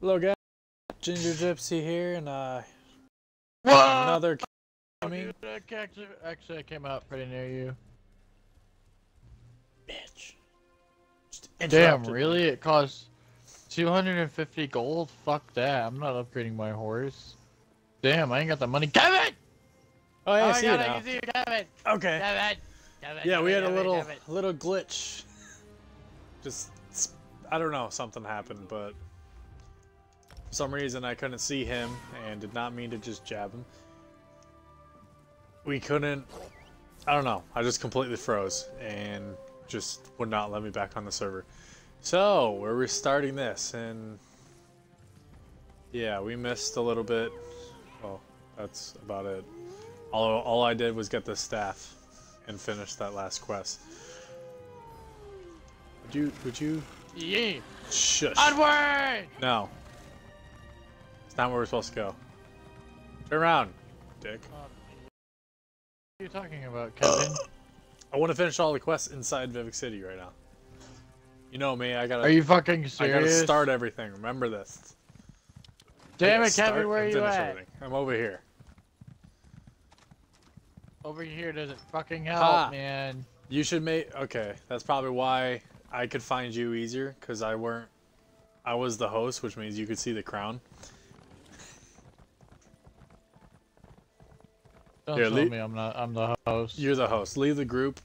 Hello guys, Ginger Gypsy here, and uh, Whoa! another Oh, dude, that actually, actually, I came out pretty near you. bitch. Just Damn, interrupted me. really? It costs 250 gold? Fuck that. I'm not upgrading my horse. Damn, I ain't got the money. Kevin! Oh yeah, I oh, see my you God, I now. can see you, Kevin! Okay. Kevin! Kevin! Yeah, we had a little Kevin. little glitch. Just I don't know, something happened, but for some reason I couldn't see him and did not mean to just jab him. We couldn't. I don't know. I just completely froze and just would not let me back on the server. So we're restarting this, and yeah, we missed a little bit. Well, that's about it. All all I did was get the staff and finish that last quest. Would you? Would you? Yeah! Shush. Onward! No. Not where we're supposed to go. Turn around, dick. What are you talking about, Kevin? I want to finish all the quests inside Vivec City right now. You know me, I gotta. Are you fucking serious? I gotta start everything. Remember this. Damn it, Kevin, where are you at? everything. I'm over here. Over here doesn't fucking help, Ah. man. You should make. Okay, that's probably why I could find you easier, because I weren't. I was the host, which means you could see the crown. Don't Here, tell leave- me I'm not. I'm the host. You're the host. Leave the group,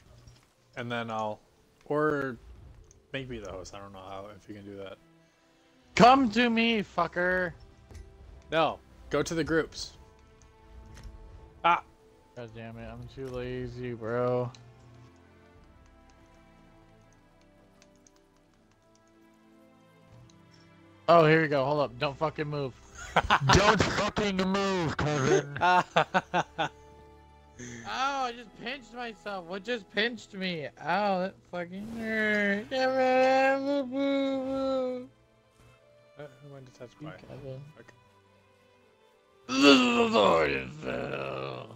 and then I'll, or make me the host. I don't know how if you can do that. Come to me, fucker. No, go to the groups. Ah, God damn it, I'm too lazy, bro. Oh, here we go. Hold up. Don't fucking move. Don't fucking move, Kevin. ah. Oh, I just pinched myself. What just pinched me? Ow, that fucking hurt. Kevin, boo, boo, Uh, Who went to touch my? Kevin. Okay. The Lord is fell.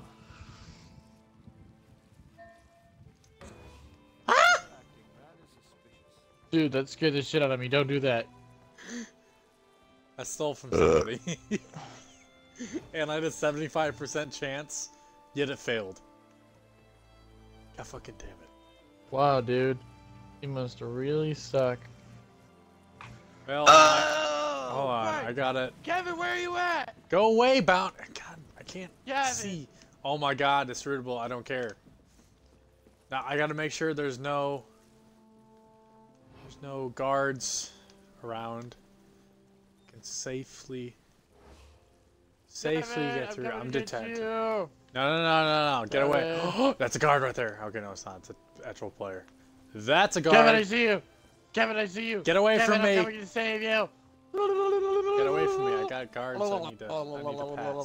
Dude, that scared the shit out of me. Don't do that. I stole from somebody, and I had a 75% chance, yet it failed. God fucking damn it. Wow, dude. You must really suck. Well, Oh, I, hold on, I got it. Kevin, where are you at? Go away, bound. God, I can't Kevin. see. Oh my God, it's rootable. I don't care. Now I got to make sure there's no, there's no guards around. Can safely, safely Kevin, get through. coming I'm to get detected. you. No, no, no, no, no. Get away. Uh. That's a guard right there. Okay, no, it's not. It's an actual player. That's a guard. Kevin, I see you. Kevin, I see you. Get away Kevin, from I'm me. coming to save you. Get away from me. I got guards. I need to, I need to pass.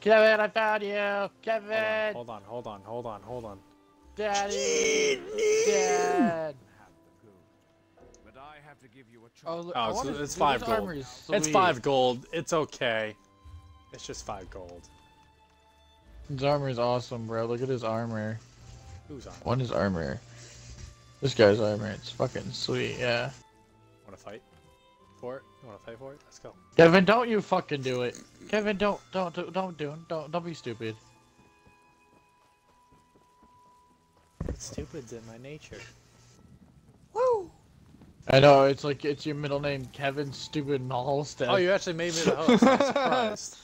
Kevin, I found you. Kevin, Hold on, hold on, hold on, hold on. Daddy, Dad. But I have to give you a Oh, choice. Oh, I it's, it's five gold. armor It's five gold. It's okay. It's just five gold. His armor is awesome, bro. Look at his armor. Who's on? What is armor? This guy's armor. It's fucking sweet, yeah. Want to fight for it? You want to fight for it? Let's go. Kevin, don't you fucking do it. Kevin, don't, don't, don't, don't do it. Don't, don't be stupid. Stupid's in my nature. Woo! I know, it's like, it's your middle name, Kevin Stupid Malstead. Oh, you actually made me the host. I'm surprised.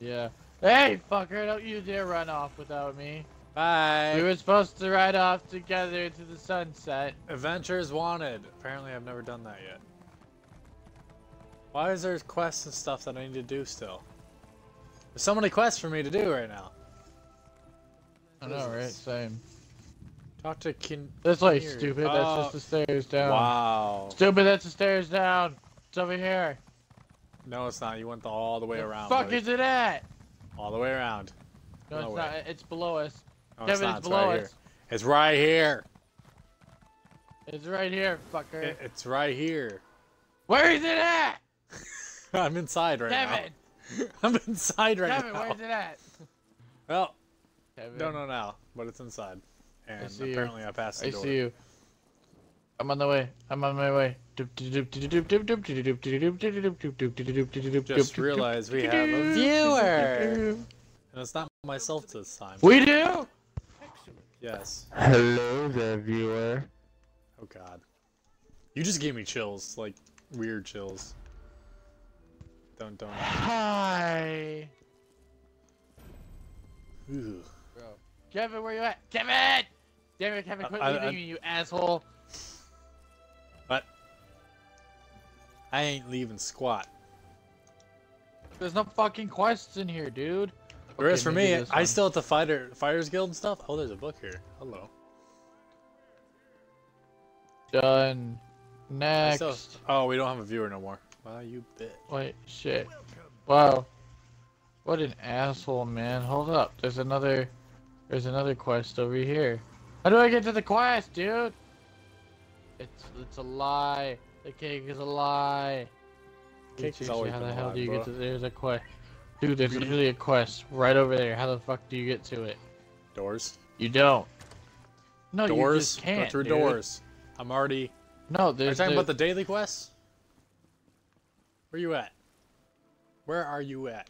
Yeah. Hey, fucker, don't you dare run off without me. Bye. We were supposed to ride off together to the sunset. Adventures wanted. Apparently, I've never done that yet. Why is there quests and stuff that I need to do still? There's so many quests for me to do right now. I know, right? Same. Talk to Kin. That's like stupid. That's Oh. just the oh, stairs down. Wow. Stupid, that's the stairs down. It's over here. No, it's not. You went all the way The around. fuck buddy. is it at? All the way around. No, No it's way. not. It's below us. No, Kevin, not. it's below right us. Here. It's right here. It's right here, fucker. It- it's right here. Where is it at? I'm inside right Kevin! now. I'm inside right Kevin, now. where's it at? Well, Kevin. don't know now, but it's inside. And see you. apparently I passed the I door. see you. I'm on the way. I'm on my way. Just realized we have a viewer. And it's not myself this time. We do. Yes. Hello there, viewer. Oh god. You just gave me chills, like weird chills. Don't don't. Hi. Ooh. Kevin, where you at? Kevin! Damn it, Kevin, quit I- I- leaving I- me, you asshole. I ain't leaving squat. There's no fucking quests in here, dude. Whereas Okay, for me, I still at the fighter fighters guild and stuff. Oh, there's a book here. Hello. Done. Next. still- oh, we don't have a viewer no more. Wow, you bitch. Wait, shit. Wow. What an asshole, man. Hold up. There's another there's another quest over here. How do I get to the quest, dude? It's it's a lie. The cake is a lie. Dude, Cake has seriously, always how the hell lie, do you bro. get to there's a quest. Dude, there's literally a quest right over there. How the fuck do you get to it? Doors. You don't. No, you doors. just can't. Go through dude. doors. I'm already. No, Are you talking the- about the daily quests? Where you at? Where are you at?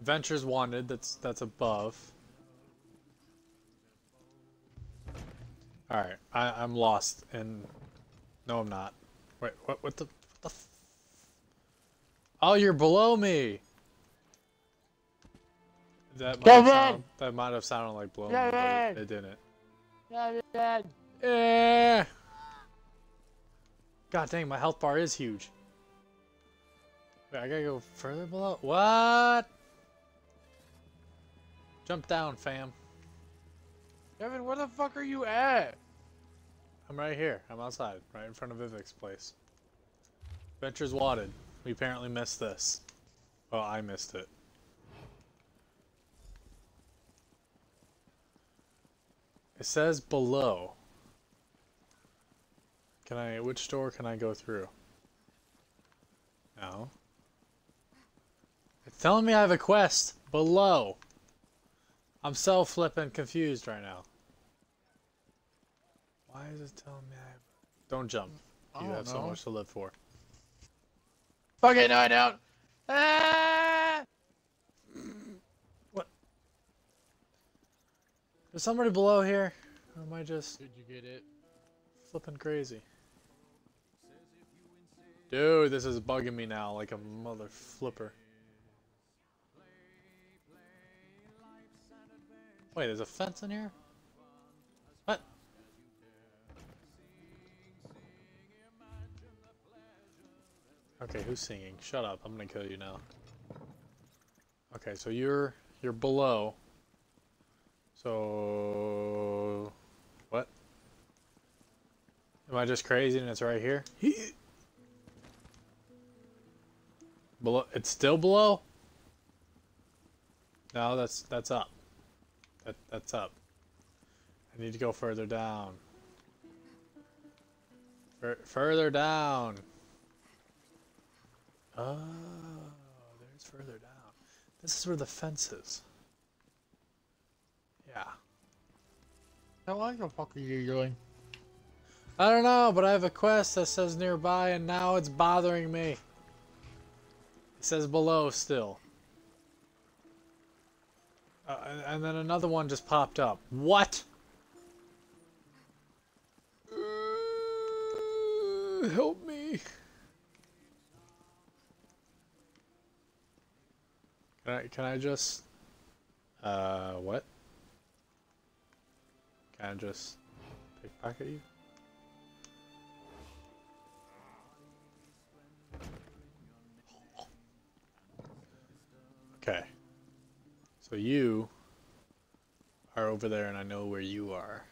Adventures wanted. That's that's above. All right, I, I'm lost and no, I'm not. Wait, what? What the? What the? F oh, you're below me. That might, have Kevin! sound, that might have sounded like below me, but it, Kevin! it didn't. Kevin! Eh. God dang, my health bar is huge. Wait, I gotta go further below? What? Jump down, fam. Kevin, where the fuck are you at? I'm right here. I'm outside, right in front of Vivec's place. Ventures wanted. We apparently missed this. Well, I missed it. It says below. Can I, which door can I go through? No. It's telling me I have a quest below. I'm so flippin' confused right now. Why is it telling me I have... Don't jump. I You don't have so much to live for. Fuck it, no I don't. Ah! Is somebody below here? Or am I just Did you get it? flipping crazy? Dude, this is bugging me now like a mother flipper. Wait, there's a fence in here? Okay, who's singing? Shut up, I'm gonna kill you now. Okay, so you're you're below. So what? Am I just crazy and it's right here? below it's still below? No, that's that's up. That that's up. I need to go further down. Fur further down. Oh, there's further down. This is where the fence is. Yeah. Now what the fuck are you doing? I don't know, but I have a quest that says nearby and now it's bothering me. It says below still. Uh, and- then another one just popped up. What? Uh, help me. Can I, can I just... Uh, what? Can I just pickpocket you? Okay. So you are over there and I know where you are.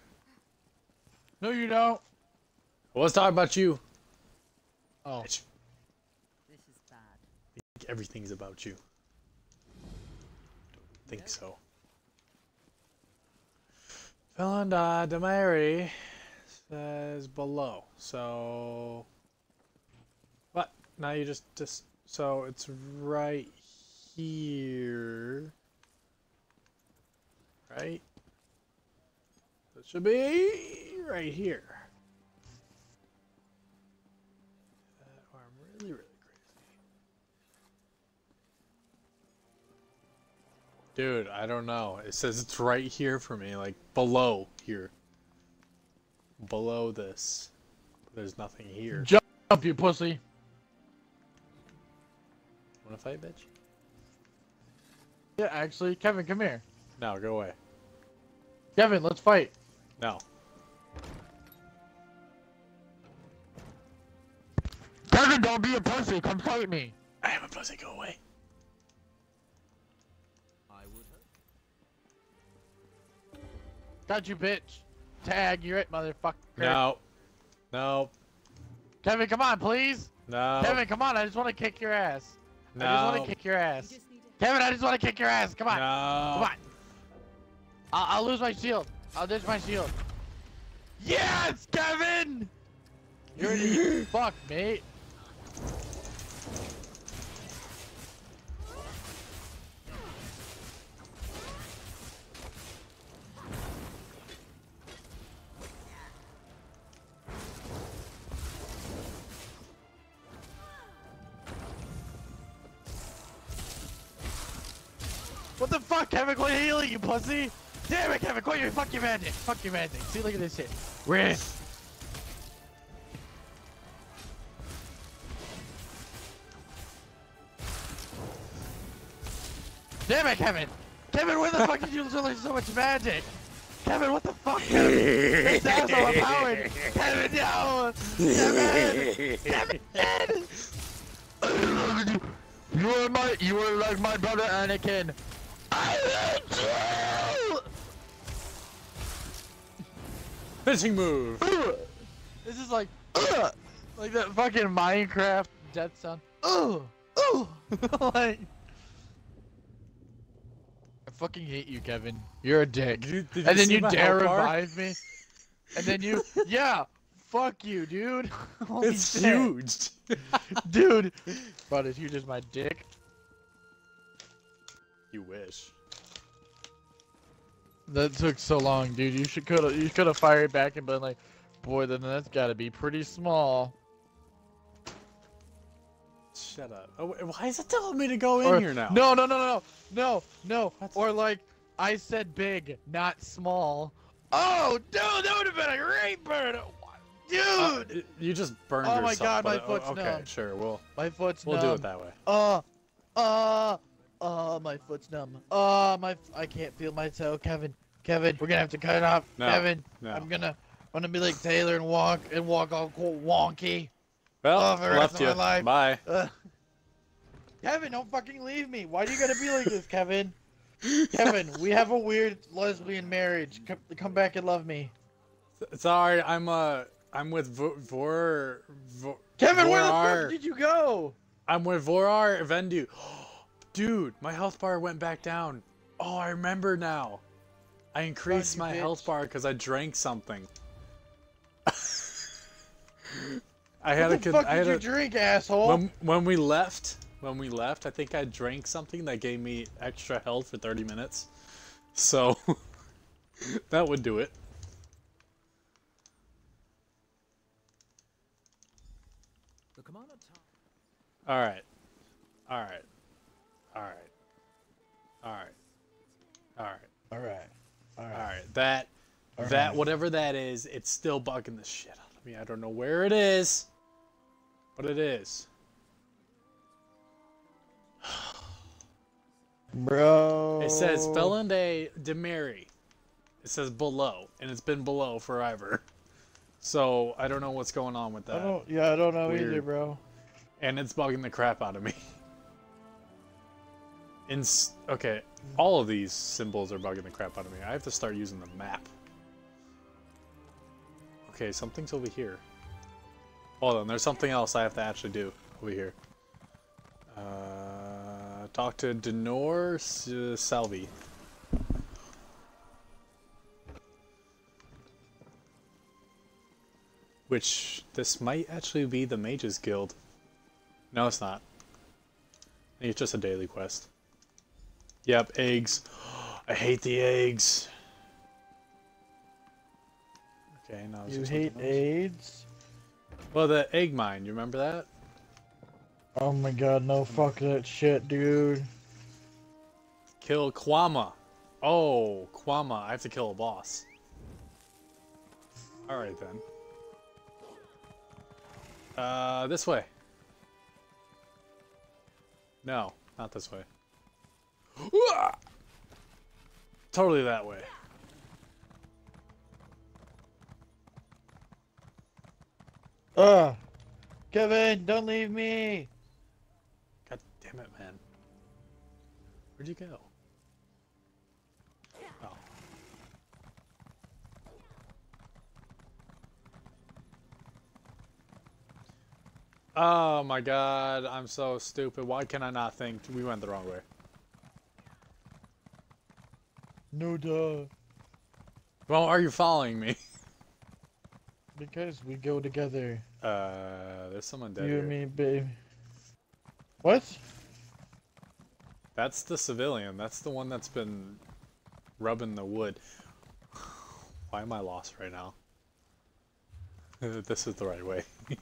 No, you don't. Well, let's talk about you. Oh. Bitch. This is bad. think everything's about you. Think so. Philanda Demary says below. So what? Now you just just so it's right here. Right? It should be right here. Dude, I don't know. It says it's right here for me, like below here. Below this. There's nothing here. Jump, you pussy. Wanna fight, bitch? Yeah, actually, Kevin, come here. No, go away. Kevin, let's fight. No. Kevin, don't be a pussy. Come fight me. I am a pussy, go away. Got you, bitch. Tag, you're it, motherfucker. No. No. Kevin, come on, please. No. Kevin, come on. I just want to kick your ass. No. I just want to kick your ass. just Kevin, I just want to kick your ass. Come on. No. Come on. I'll, I'll lose my shield. I'll ditch my shield. Yes, Kevin! You're an fuck, mate. Fuck, Kevin? Quit healing, you pussy! Damn it, Kevin! Quit your fuck your magic! Fuck your magic! See, look at this shit. We're. Damn it, Kevin! Kevin, where the fuck did you learn so much magic? Kevin, what the fuck? This ass overpowered! Kevin, no! Kevin! Kevin! You are my, you are like my brother Anakin. I hate you! Finishing move. This is like, like that fucking Minecraft death sound. Ugh, ugh. like, I fucking hate you, Kevin. You're a dick. Did you- did and then you dare revive me. And then you, yeah, fuck you, dude. Holy It's shit. huge. dude. But as huge as my dick. You wish. That took so long, dude. You should could have you could have fired back and been like, boy, then that's got to be pretty small. Shut up. Oh, why is it telling me to go in here now? No, no, no, no, no, no. What? Or like, I said big, not small. Oh, dude, that would have been a great burn. Dude, Uh, you just burned Oh my yourself. God, my uh, foot's Okay, numb. sure. We'll my foot's we'll numb. do it that way. Uh, uh, uh, my foot's numb. Oh, my, f- I can't feel my toe, Kevin. Kevin, we're gonna have to cut it off. No, Kevin, no. I'm gonna, I'm gonna be like Taylor and walk and walk all cool wonky. Well, Oh, for the rest left of you. my life. Bye. Uh, Kevin, don't fucking leave me. Why do you gotta be like this, Kevin? Kevin, we have a weird lesbian marriage. Come, come back and love me. Sorry, I'm uh, I'm with Vor. Vor, Vor Kevin, where the fuck did you go? I'm with Vorar Vendu. Dude, my health bar went back down. Oh, I remember now. I increased my bitch. health bar because I drank something. I had What the con- fuck I did had you drink, asshole? when when we left, when we left, I think I drank something that gave me extra health for 30 minutes. So that would do it. The commander tower. All right. All right. All right. All right. All right. All right. All All right. That that whatever that is, it's still bugging the shit out of me. I don't know where it is, but it is. Bro. It says Felinde de Mary. It says below, and it's been below forever. So I don't know what's going on with I that. don't. Yeah, I don't know either, bro. and it's bugging the crap out of me. In okay, all of these symbols are bugging the crap out of me. I have to start using the map. Okay, something's over here. Hold on, there's something else I have to actually do over here. Uh, talk to Denor S- Salvi. Which, this might actually be the Mages Guild. No, it's not. I think it's just a daily quest. Yep, eggs. I hate the eggs. Okay, now You hate? AIDS? Well, the egg mine. You remember that? Oh my god, no, fuck that shit, dude. Kill Kwama. Oh, Kwama. I have to kill a boss. Alright then. Uh, this way. No, not this way. Totally that way. Ah, Kevin, don't leave me. God damn it, man. Where'd you go? Oh. Oh my god, I'm so stupid. Why can I not think we went the wrong way? No duh. Well, are you following me? Because we go together. Uh, there's someone dead you here. and me, babe. What? That's the civilian. That's the one that's been rubbing the wood. Why am I lost right now? this is the right way.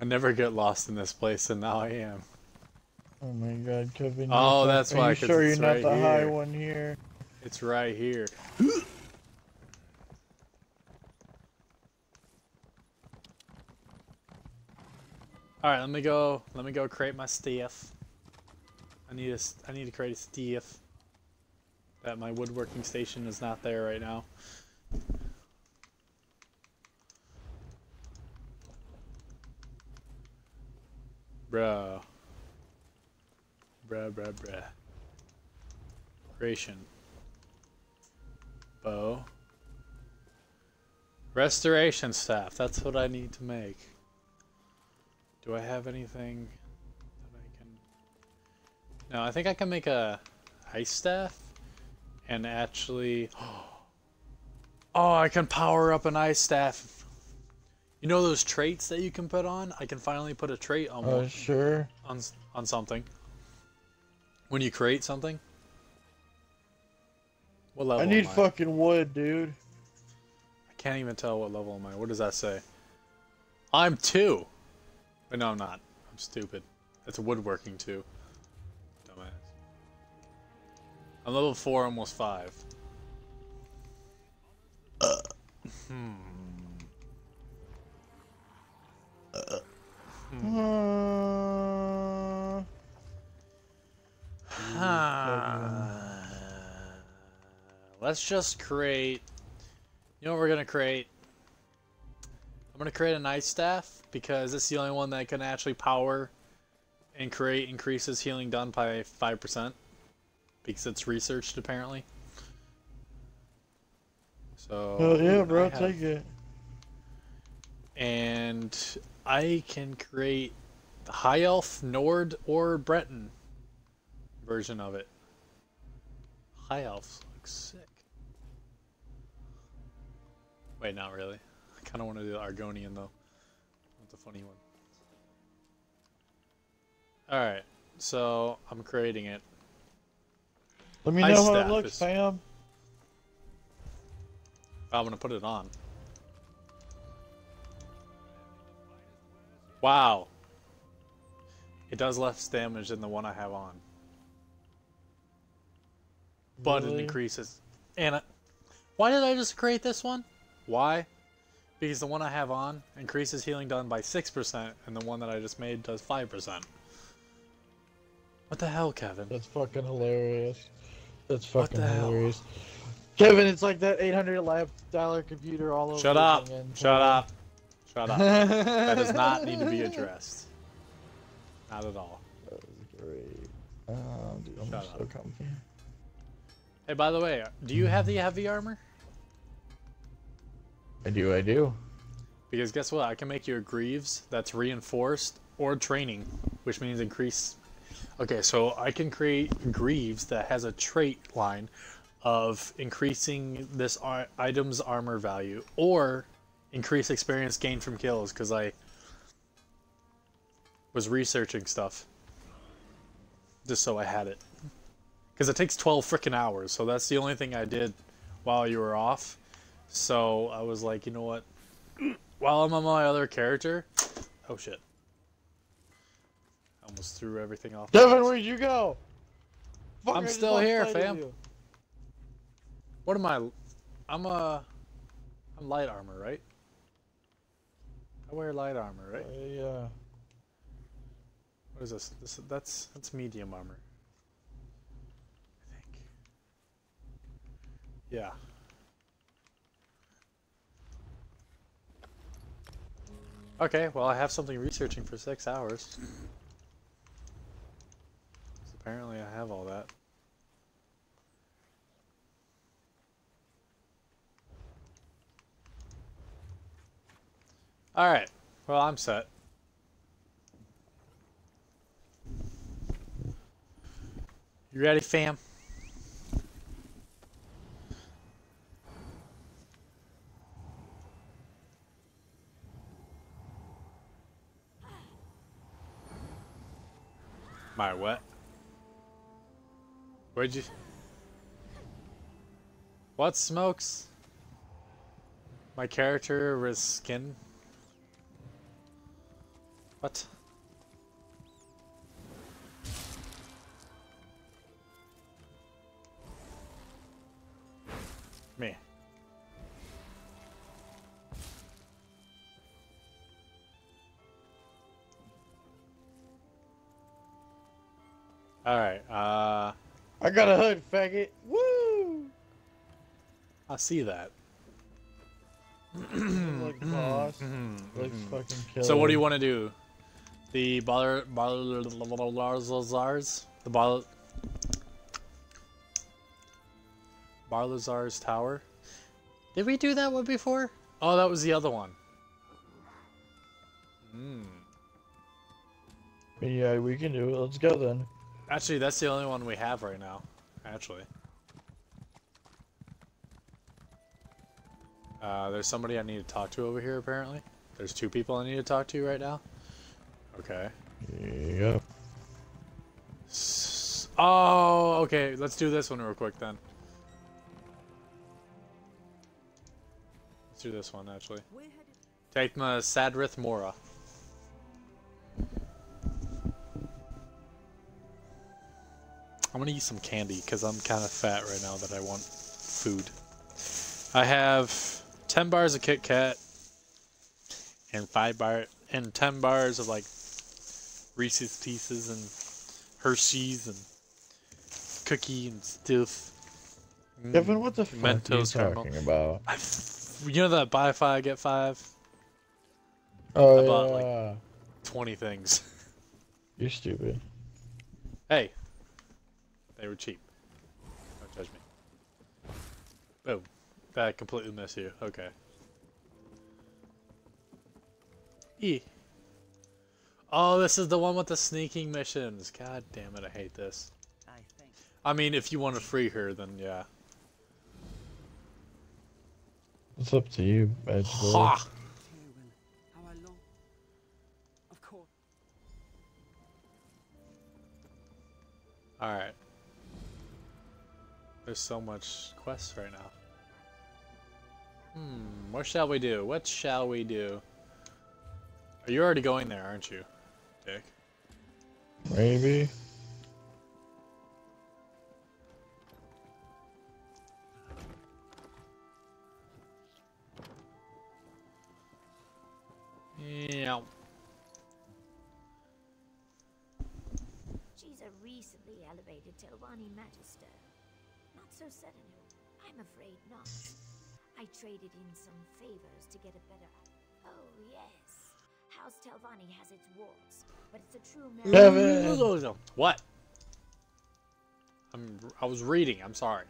I never get lost in this place, and now I am. Oh my god, Kevin. Oh, that's Are why, you 'cause sure you're not right the high one here? It's right here. Alright, let me go let me go create my stuff. I need a I need to create a stuff. That my woodworking station is not there right now. Bruh. Bruh, bruh, bruh. Creation. Bow. Restoration staff. That's what I need to make. Do I have anything that I can... No, I think I can make a ice staff and actually... Oh, I can power up an ice staff. You know those traits that you can put on? I can finally put a trait on Oh, one sure. on on something. When you create something. What level? I need I? fucking wood, dude. I can't even tell what level am I. What does that say? I'm two. But no, I'm not. I'm stupid. That's a woodworking two. Dumbass. I'm level four, almost five. Uh. hmm. Uh, Uh, let's just create. You know what we're gonna create? I'm gonna create a ice staff because it's the only one that can actually power and create increases healing done by five percent because it's researched apparently. So. Hell yeah, bro, I have- take it. and I can create High Elf, Nord, or Breton version of it. High Elves looks sick. Wait, not really. I kind of want to do the Argonian though. That's a funny one. Alright, so I'm creating it. Let me Ice know how it looks, is- fam. I'm gonna put it on. Wow. It does less damage than the one I have on. But it increases. And I, why did I just create this one? Why? Because the one I have on increases healing done by 6%, and the one that I just made does 5%. What the hell, Kevin? That's fucking hilarious. That's What fucking the hell? hilarious. Kevin, it's like that 800 lab dollar computer all over. Shut up! again. Shut up! Shut up. that does not need to be addressed. Not at all. That was great. Oh, dude, I'm Shut so up. comfy. Hey, by the way, do you have the heavy armor? I do, I do. Because guess what? I can make you a Greaves that's reinforced or training, which means increase. Okay, so I can create Greaves that has a trait line of increasing this ar- item's armor value or increase experience gained from kills because I was researching stuff just so I had it. Because it takes 12 freaking hours, so that's the only thing I did while you were off. So I was like, you know what? While I'm on my other character, oh shit! I almost threw everything off. Devin, where'd you go? Fuck, I'm I still here, fam. What am I? I'm a. I'm light armor, right? I wear light armor, right? Uh, yeah. What is this? This that's that's medium armor. I think. Yeah. Okay, well I have something researching for six hours. apparently I have all that. Alright, well I'm set. You ready, fam? My what? Where'd you? What smokes? My character was skin. What? Got a hood, faggot. Woo! I see that. Like boss. Looks fucking killer. So what do you want to do? The Bar Barlazars? The Bar Barlazar's Tower? Did we do that one before? Oh, that was the other one. Hmm. Yeah, we can do it. Let's go then. Actually, that's the only one we have right now. Actually. Uh, there's somebody I need to talk to over here, apparently. There's two people I need to talk to right now. Okay. Yep. S- Oh, okay. Let's do this one real quick then. Let's do this one, actually. We're. Take my Sadrith Mora. I'm gonna eat some candy because I'm kind of fat right now that I want food. I have 10 bars of Kit Kat and 5 bar and 10 bars of like Reese's Pieces and Hershey's and cookie and stuff. Mm. Kevin, what the fuck are you Mentos caramel. talking about? I, you know that buy five get five? Oh I bought, like- yeah. 20 things. You're stupid. Hey, they were cheap. Don't judge me. Oh, Boom. That completely missed you. Okay. E. Oh, this is the one with the sneaking missions. God damn it, I hate this. I think. I mean, if you want to free her, then yeah. It's up to you, bad boy. Ha! Farewell. How I long. Of course. Alright. There's so much quests right now. Hmm, what shall we do? What shall we do? Are You're already going there, aren't you, Dick? Maybe. Yeah. She's a recently elevated Telvanni Magister. Not so sudden. I'm afraid not. I traded in some favors to get a better. Oh, yes. House Telvanni has its warts, but it's a true merit. Kevin! What? I'm. I was reading. I'm sorry.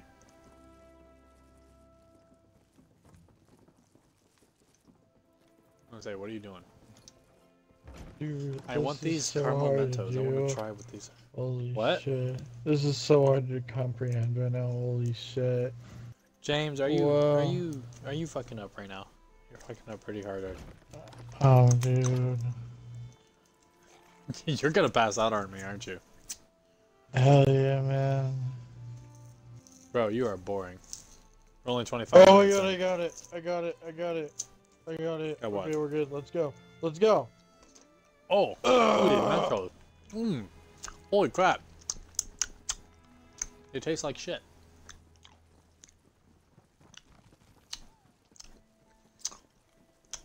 I was say, what are you doing? Dude, I want these so caramel hard Mentos. I want to try with these. Holy What? shit. This is so hard to comprehend right now. Holy shit. James, are you Whoa. are you are you fucking up right now? You're fucking up pretty hard. aren't Oh, dude. you? You're gonna pass out on me, aren't you? Hell yeah, man. Bro, you are boring. We're only 25 Oh my minutes god, I got it. I got it. I got it. I got it. Got what? Okay, we're good. Let's go. Let's go. Oh. Mmm. Holy crap. It tastes like shit.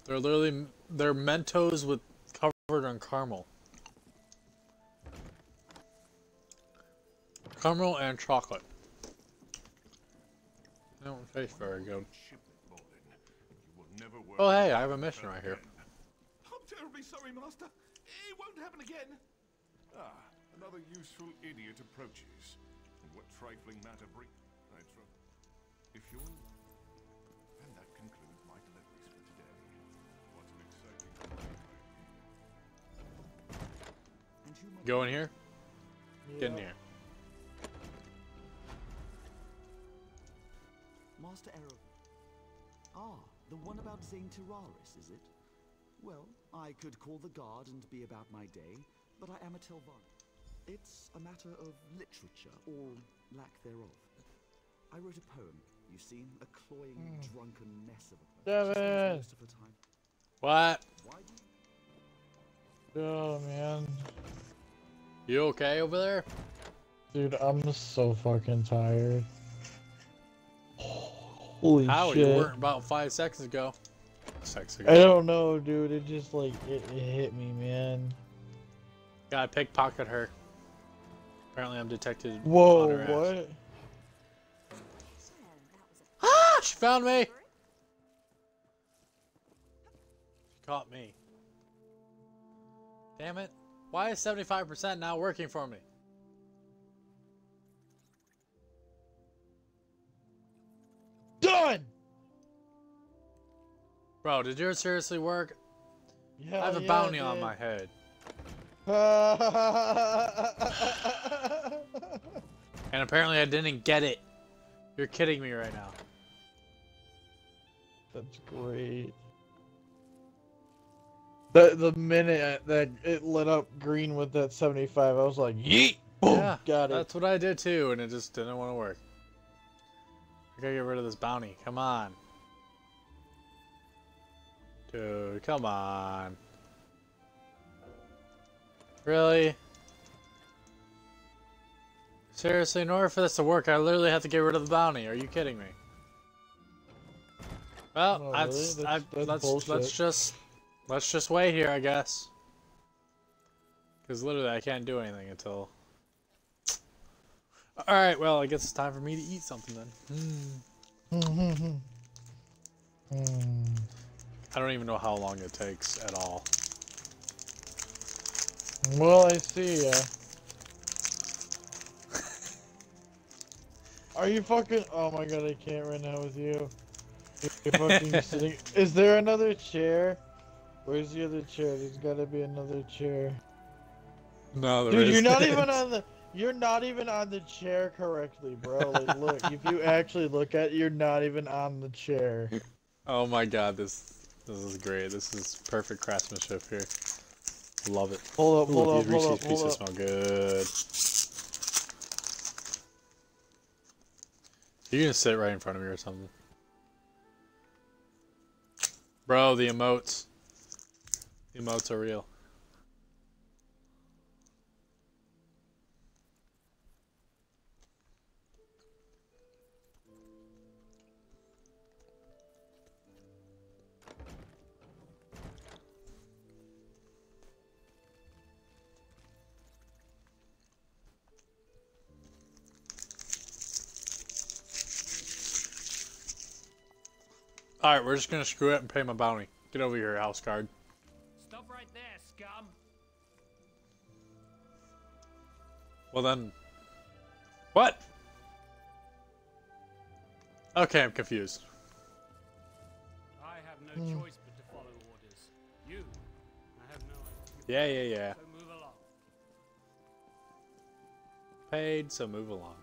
They're literally they're Mentos with covered on caramel. Caramel and chocolate. They don't taste very good. Oh hey, I have a mission right here. I'm terribly sorry, Master. It won't happen again. Ah, another useful idiot approaches. And what trifling matter bring... I tr- If you're... Then that concludes my deliveries for today. What an exciting... And you, my Go in here. Get in here. Master Arrow. Ah, the one about Zane Terraris, is it? Well, I could call the guard and be about my day, but I am a Telvan. It's a matter of literature, or lack thereof. I wrote a poem, you see, a cloying, hmm. drunken mess of a poem. She spends most of her time. What? Why do you Oh man. You okay over there? Dude, I'm so fucking tired. Holy shit. How shit. you weren't about five seconds ago. Seconds I don't know, dude. It just like it, it hit me, man. Gotta pickpocket her. Apparently I'm detected. Whoa, what? Well, that was a Ah! She found me! She caught me. Damn it. Why is 75% not working for me? Done. Bro, did yours seriously work? Yeah, I have a yeah, bounty on my head. And apparently I didn't get it. You're kidding me right now. That's great. The the minute that it lit up green with that 75, I was like, yeet! Boom! yeah, got it. That's what I did too, and it just didn't want to work. I gotta get rid of this bounty. Come on. Dude, come on. Really? Seriously, in order for this to work, I literally have to get rid of the bounty. Are you kidding me? Well, Oh, that's, really? I, That's- that's let's let's just let's just wait here, I guess. Because literally, I can't do anything until. All right, well, I guess it's time for me to eat something then. Hmm. I don't even know how long it takes at all. Well, I see ya. Are you fucking? Oh my god, I can't right now with you. You're fucking sitting. Is there another chair? Where's the other chair? There's gotta be another chair. No, Dude, you're not even on the. You're not even on the chair correctly, bro. Like, look, if you actually look at, it, you're not even on the chair. Oh my god, this this is great. This is perfect craftsmanship here. Love it. Hold up, Ooh, hold up, these hold Reese's up, pieces up. smell good. You gonna sit right in front of me or something? Bro, the emotes. The emotes are real. Alright, we're just gonna screw it and pay my bounty. Get over here, house guard. Stop right there, scum. Well then. What? Okay, I'm confused. I have no hmm. choice but to follow orders. You, I have no idea. Yeah, yeah, yeah. So move along. Paid, so move along.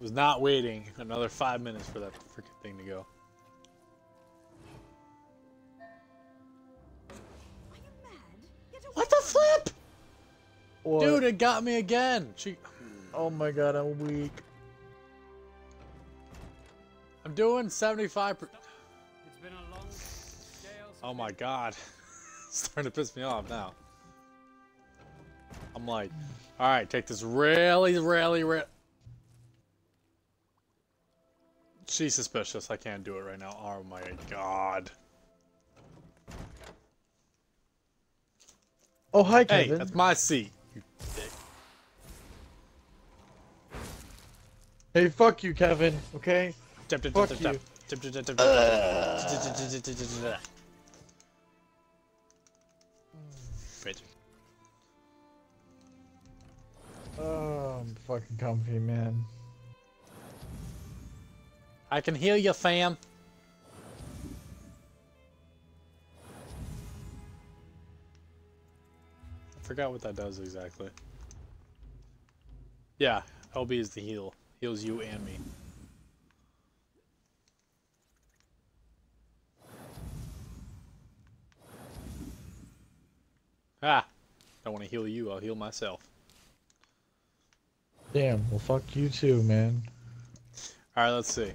Was not waiting another five minutes for that freaking thing to go. Dude, it got me again. She, Oh my god, I'm weak. I'm doing 75. Per- It's been a long scale. oh my god. it's starting to piss me off now. I'm like, alright, take this really, really, really. She's suspicious. I can't do it right now. Oh my god. Oh, hi, Kevin. Hey, that's my seat. Dick. Hey, fuck you, Kevin. Okay. Tip, tip, Fuck tip, you. Bitch. Oh, I'm fucking comfy, man. I can heal you, fam. Forgot what that does exactly. Yeah, LB is the heal. Heals you and me. Ah! Don't want to heal you, I'll heal myself. Damn. Well, fuck you too, man. Alright, let's see.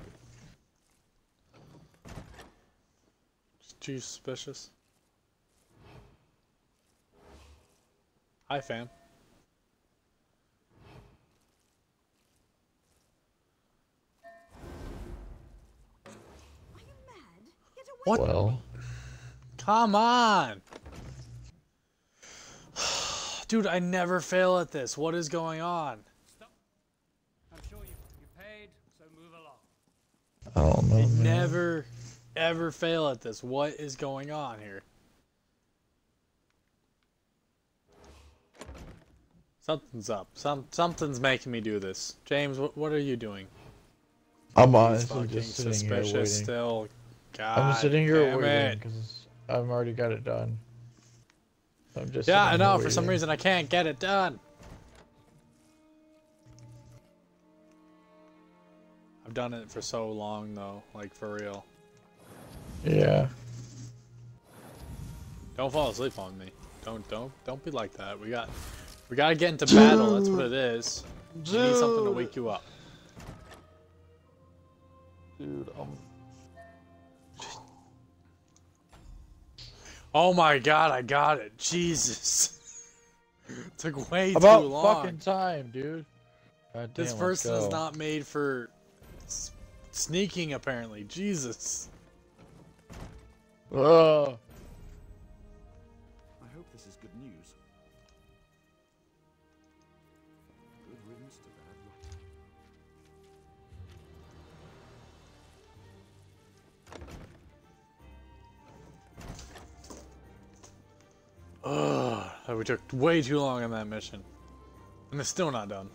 Too suspicious. Hi, fam. Are you mad? Get away What? Well, Come on! Dude, I never fail at this. What is going on? Stop. I'm sure you, you paid, so move along. I don't know. I man. never, ever fail at this. What is going on here? Something's up. Some something's making me do this. James, what what are you doing? I'm honestly fucking just sitting here suspicious waiting. still. God I'm sitting here waiting because I've already got it done. I'm just Yeah, I know. For some reason, I can't get it done. I've done it for so long, though. Like for real. Yeah. Don't fall asleep on me. Don't don't don't be like that. We got we gotta get into battle. That's what it is. You need something to wake you up. Dude, I'm Oh my god, I got it. Jesus. it Took way about too long. About fucking time, dude. God this damn, person is not made for sneaking. Apparently, Jesus. Ugh. Ugh, we took way too long on that mission. And it's still not done.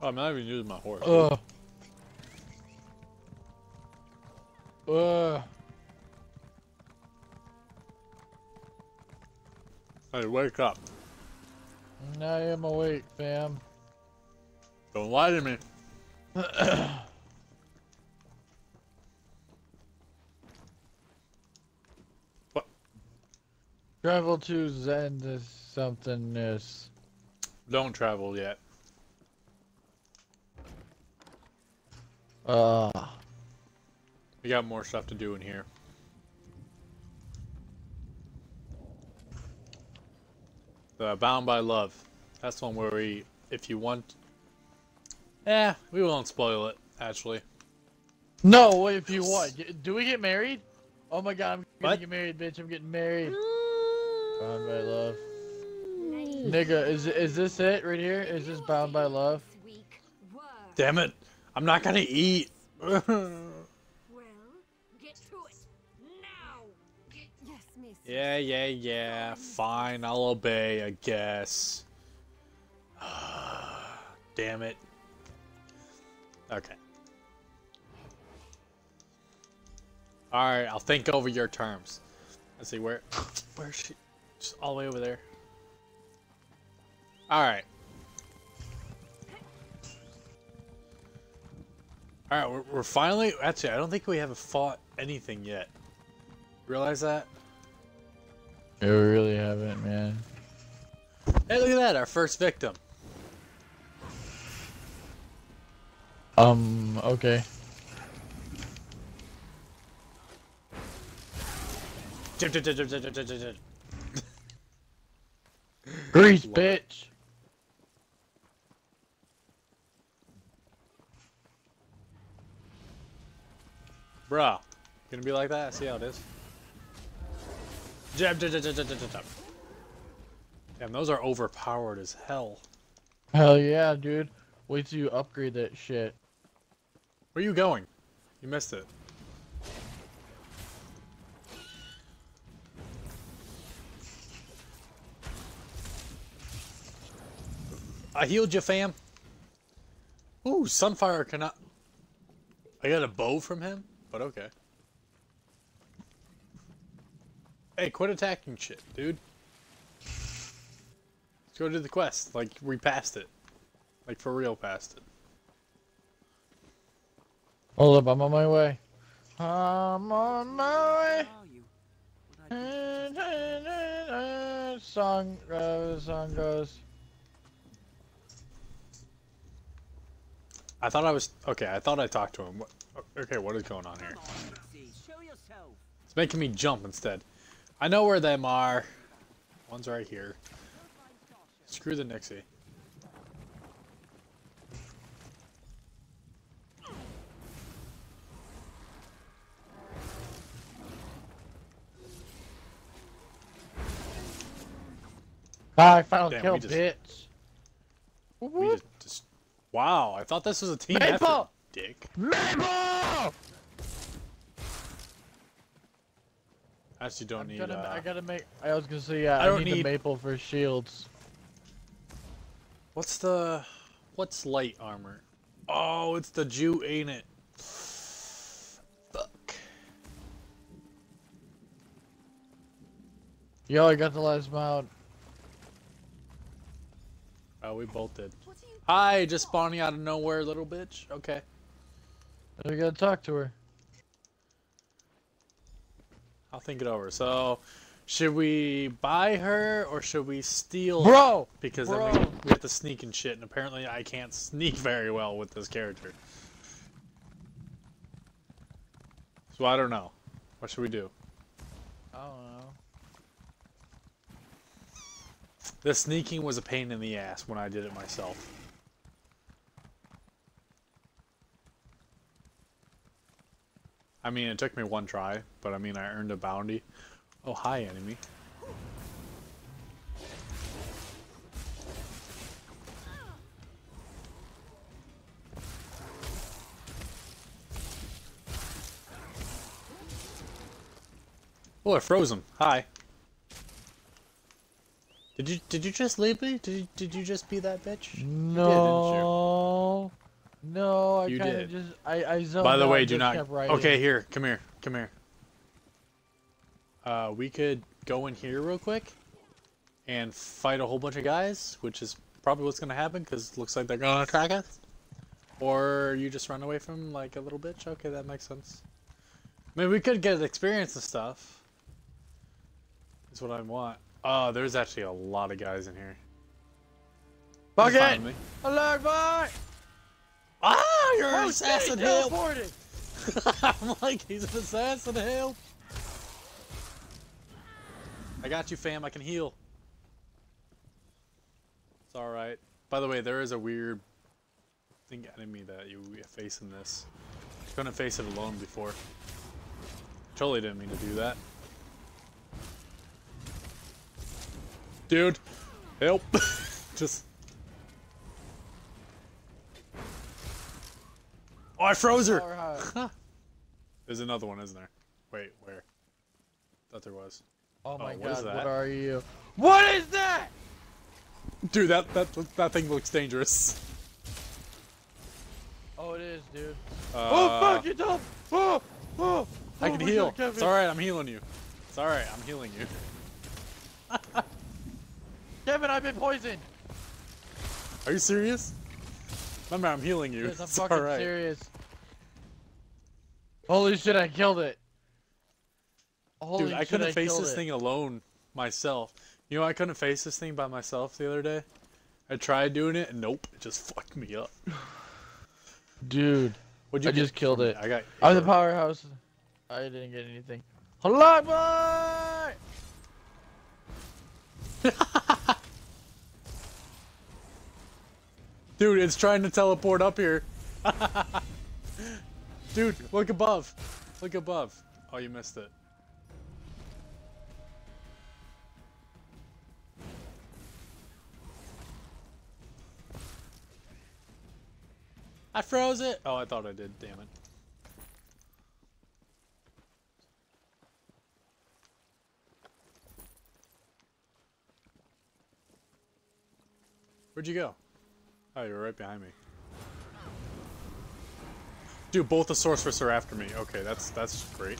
Oh, I'm not even using my horse. Ugh. Ugh. Hey, wake up. I am awake, fam. Don't lie to me. what? Travel to Zen somethingness. Don't travel yet. Uh, We got more stuff to do in here. The Bound by Love. That's one where we, if you want. Eh, we won't spoil it, actually. no, if you what? Get- Do we get married? Oh my god, I'm gonna What? get married, bitch. I'm getting married. Bound by love. Nigga, is is this it right here? Is this bound by love? Damn it! I'm not gonna eat! Well, get to it now. Yeah, yeah, yeah. Fine, I'll obey, I guess. Damn it. Okay. Alright, I'll think over your terms. Let's see, where where's she? Just all the way over there. Alright. Alright, we're, we're finally actually I don't think we haven't fought anything yet. Realize that? Yeah, we really haven't, man. Hey look at that, our first victim. Um, jip, jip. Grease, bitch. Bruh. Gonna be like that? See how it is. Jab, jab, jab, jab, jab, jab. Damn, those are overpowered as hell. Hell yeah, dude. Wait till you upgrade that shit. Where are you going? You missed it. I healed you, fam. Ooh, Sunfire cannot. I got a bow from him, but okay. Hey, quit attacking shit, dude. Let's go do the quest. Like, we passed it. Like, for real passed it. Hold up, I'm on my way. I'm on my way. Song, uh, song goes. I thought I was okay. I thought I talked to him. Okay, what is going on here? It's making me jump instead. I know where them are. One's right here. Screw the Nixie. I found Damn, kill, we just- bitch. We just, just wow. I thought this was a team Maple! effort. Dick. Maple! I Actually, don't I'm need. gonna, Uh, I gotta make. I was gonna say yeah. I I, don't need, need- the maple for shields. what's the? What's light armor? Oh, it's the Jew, ain't it? Fuck. Yo, I got the last mount. Oh, we both did. Hi, just spawning out of nowhere, little bitch. Okay. We gotta talk to her. I'll think it over. So, should we buy her or should we steal? Bro! Because bro. then we, we have to sneak and shit, and apparently I can't sneak very well with this character. So I don't know. What should we do? I don't know. The sneaking was a pain in the ass when I did it myself. I mean, it took me one try, but I mean, I earned a bounty. Oh, hi, enemy. Oh, I froze him. Hi. Did you did you just leave me? Did you, did you just be that bitch? No. No, I You kind did. of just I I zoned By the way, do not. kept writing. Okay, here, come here, come here. Uh, we could go in here real quick and fight a whole bunch of guys, which is probably what's gonna happen because looks like they're gonna attack us. Or you just run away from like a little bitch. Okay, that makes sense. I mean, we could get experience and stuff. Is what I want. Oh, there's actually a lot of guys in here. Fuck It's fine it! with me. Hello, bye! Ah, you're an assassin shit, hill. I'm like, he's an assassin hill. I got you, fam. I can heal. It's all right. By the way, there is a weird thing enemy that you face in this. I Couldn't face it alone before. Totally didn't mean to do that. Dude, help! Just. Oh, I froze her. Powerhouse. There's another one, isn't there? Wait, where? Thought there was. Oh my what is god, that? what are you? What is that? Dude, that that that thing looks dangerous. Oh, it is, dude. Uh, oh fuck, it's up! Oh, oh, I oh can heal. God, it's all right. I'm healing you. It's all right. I'm healing you. Kevin, I've been poisoned. Are you serious? Remember, I'm healing you. Yes, I'm it's fucking right. serious. Holy shit, I killed it. Holy Dude, I shit, couldn't I face this it. thing alone myself. You know, I couldn't face this thing by myself the other day. I tried doing it, and nope, it just fucked me up. Dude, What'd I get just killed it. I got. I'm the powerhouse. I didn't get anything. Hello, boy! Dude, it's trying to teleport up here. Dude, look above. Look above. Oh, you missed it. I froze it. Oh, I thought I did. Damn it. Where'd you go? Oh, you're right behind me. Dude, both the sorceress are after me. Okay, that's that's great.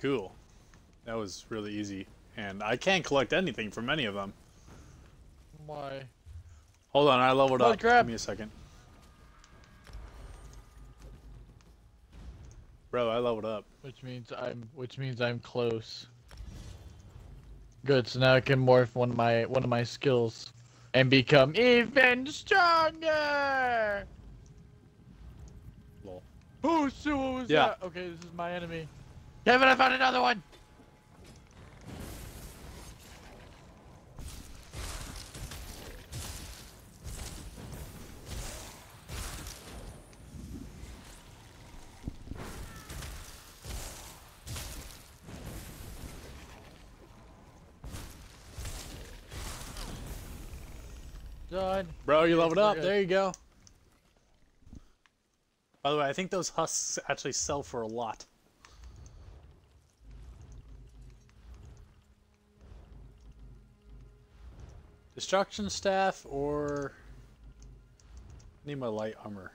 Cool. That was really easy. And I can't collect anything from any of them. Why? Hold on, I leveled up. crap. Give me a second. Bro, I leveled up. Which means I'm which means I'm close. Good, so now I can morph one of my one of my skills and become even stronger. Lol. Oh shit, what was Yeah. that? Okay, this is my enemy. Kevin, I found another one! Bro, you leveled up. good. There you go. By the way, I think those husks actually sell for a lot. Destruction staff or need my light armor.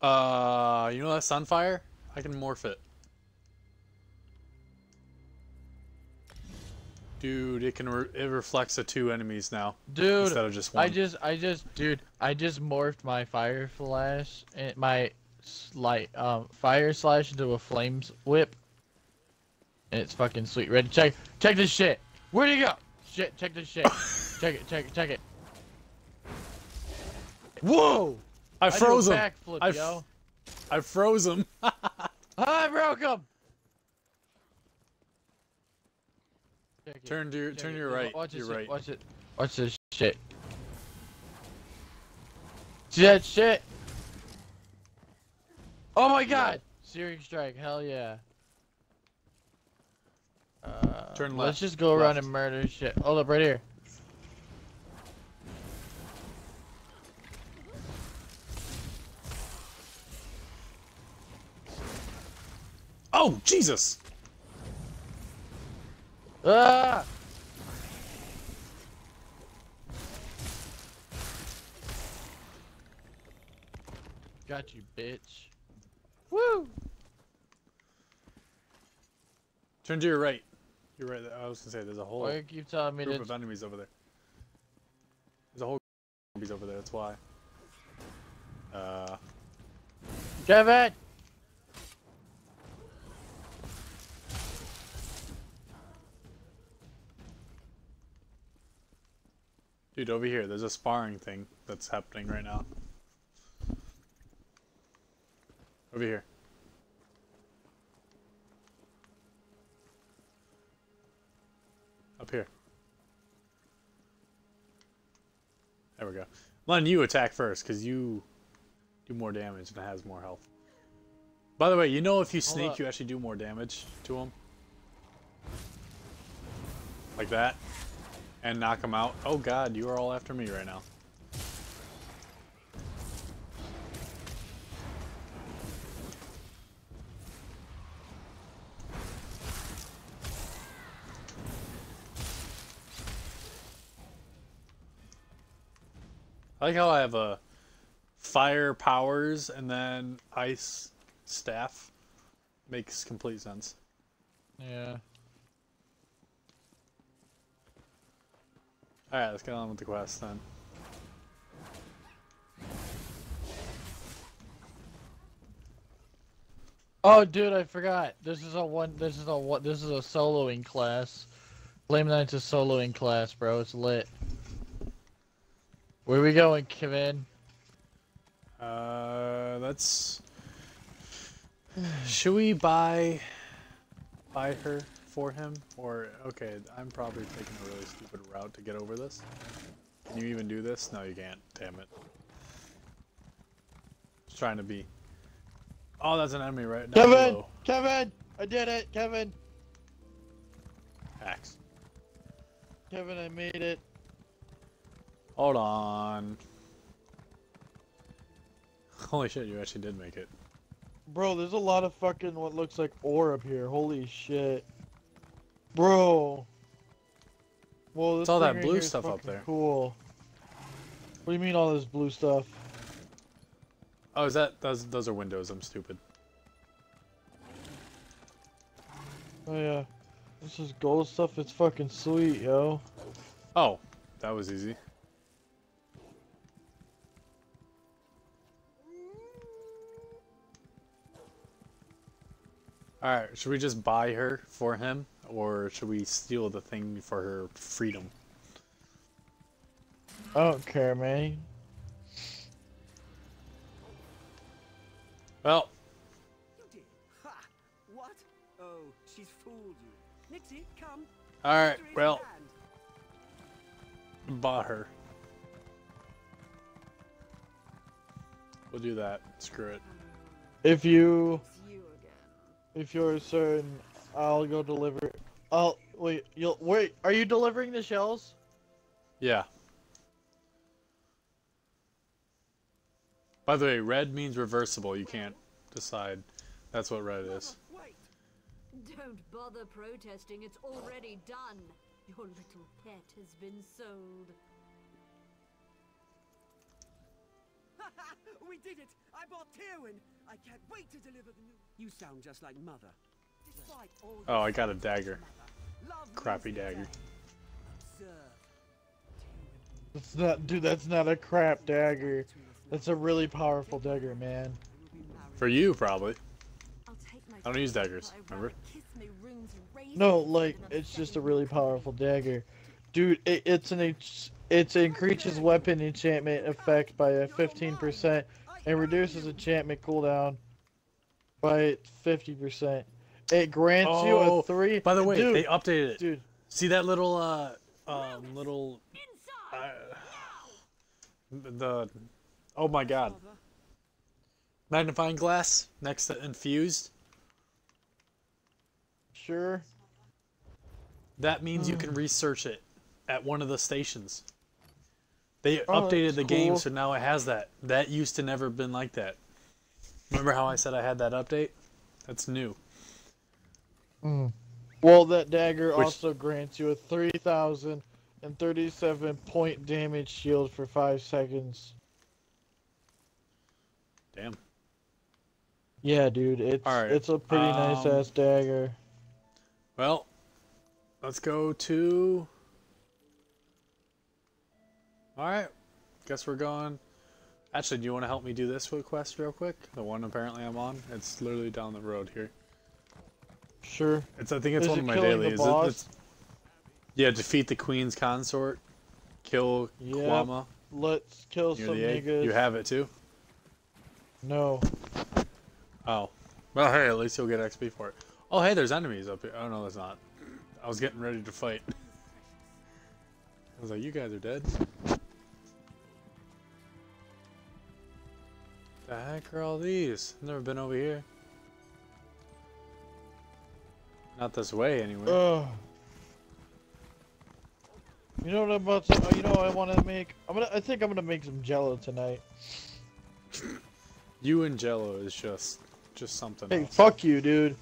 Uh, you know that sunfire? I can morph it. Dude, it can re it reflects the two enemies now Dude, instead of just one. I just, I just, dude, I just morphed my fire flash and my s- light, um, fire slash into a flames whip, and it's fucking sweet. Ready? Check, check this shit. Where'd he go? Shit, check this shit. check it, check it, check it. Whoa! I a froze him. I, yo. I froze him. I broke him. Check it, turn to your check turn to your right. Watch Your this. right. Watch it. Watch this shit. See that shit? Oh my god! Searing strike, hell yeah. Uh, Turn Let's just go around and murder shit. Hold up, right here. Oh Jesus! Ah! Got you, bitch. Woo! Turn to your right. You're right. I was gonna say there's a whole Why you keep telling me group to of enemies over there. There's a whole group of enemies over there. That's why. Uh, Kevin? Dude, over here. There's a sparring thing that's happening right now. Over here. Up here. There we go. Len, you attack first, because you do more damage and it has more health. By the way, you know if you sneak, you actually do more damage to him? Like that? And knock him out? Oh god, you are all after me right now. I like how I have a fire powers and then ice staff. Makes complete sense. Yeah. Alright, let's get on with the quest then. Oh, dude, I forgot. This is a one. This is a what? This is a soloing class. Flame Knight's a soloing class, bro. It's lit. Where we going, Kevin? Uh, let's. Should we buy buy her for him, or okay? I'm probably taking a really stupid route to get over this. Can you even do this? No, you can't. Damn it. Just trying to be. Oh, that's an enemy right now. Kevin! Kevin! I did it, Kevin! Axe. Kevin, I made it. Hold on. Holy shit, you actually did make it. Bro, there's a lot of fucking what looks like ore up here. Holy shit. Bro. Well, It's all that blue stuff up there. Cool. What do you mean all this blue stuff? Oh, is that those? Those are windows. I'm stupid. Oh yeah. This is gold stuff. It's fucking sweet, yo. Oh, that was easy. Alright, should we just buy her for him? Or should we steal the thing for her freedom? I don't care, man. Well, You did. Ha! What? Oh, she's fooled you. Nixie, come. alright, well, hand. bought her. We'll do that. Screw it. If you It's you again. if you're certain, I'll go deliver. I'll oh, wait. You'll wait. Are you delivering the shells? Yeah. By the way, red means reversible. You can't decide. That's what red is. Wait. Don't bother protesting, it's already done. Your little pet has been sold. we did it! I bought Tyrwin! I can't wait to deliver the news. You sound just like Mother. Despite all Oh, I got a dagger. Crappy dagger. That's not, dude. That's not a crap dagger. That's a really powerful dagger, man. For you, probably. I'll take my don't use daggers, remember? rather kiss my runes raised No, like it's just a really powerful dagger, dude. It, it's an ench- it's increases weapon enchantment effect by a 15% and reduces enchantment cooldown by 50%. It grants you Oh, a three. By the way, dude, they updated it. dude. See that little, uh, um, little, uh, the, oh my god, magnifying glass next to infused. Sure. That means you can research it at one of the stations. They Oh, updated the game, so now it has that. That used to never been like that. Remember how I said I had that update? That's new. Well, that dagger Which- also grants you a 3,037 point damage shield for five seconds. Damn. Yeah, dude. It's it's a pretty nice um, ass dagger. Well, let's go to. Alright. Guess we're going. Actually, do you want to help me do this quest real quick? The one apparently I'm on? It's literally down the road here. Sure. It's I think it's Is one it of my dailies. It- yeah, defeat the queen's consort. Kill Yep. Kwama. Let's kill Near some niggas. You have it too? No. Oh. Well, hey, at least you'll get XP for it. Oh, hey, there's enemies up here. Oh, no, there's not. I was getting ready to fight. I was like, you guys are dead. The heck are all these? I've never been over here. Not this way, anyway. Ugh. You know what I'm about to? Uh, you know what I want to make? I'm gonna. I think I'm gonna make some Jello tonight. you and Jello is just, just something Hey, else. fuck you, dude.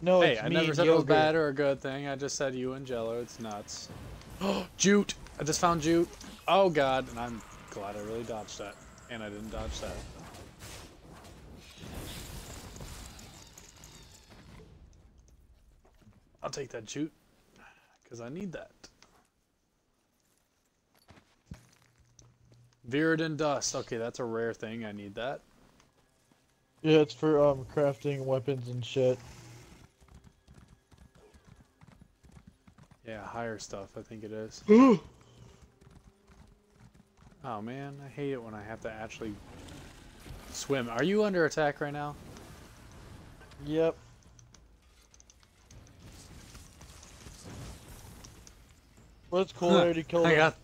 No, Hey, I never said it was bad or a good thing. I just said you and Jello. It's nuts. Oh jute! I just found Jute. Oh god, and I'm glad I really dodged that. And I didn't dodge that. I'll take that Jute. Because I need that. Viridin Dust. Okay, that's a rare thing. I need that. Yeah, it's for um crafting weapons and shit. Yeah, higher stuff, I think it is. Oh man, I hate it when I have to actually swim. Are you under attack right now? Yep. Well, it's cool. I already killed I got.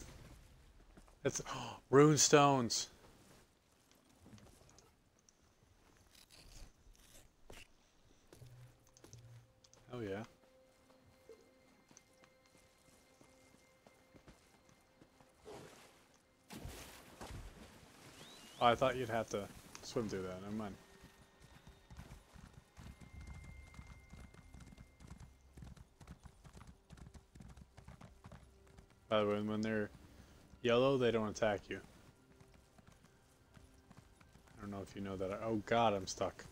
It's rune stones. Oh yeah. Oh, I thought you'd have to swim through that. Never mind. By the way, when they're yellow, they don't attack you. I don't know if you know that. Oh god, I'm stuck.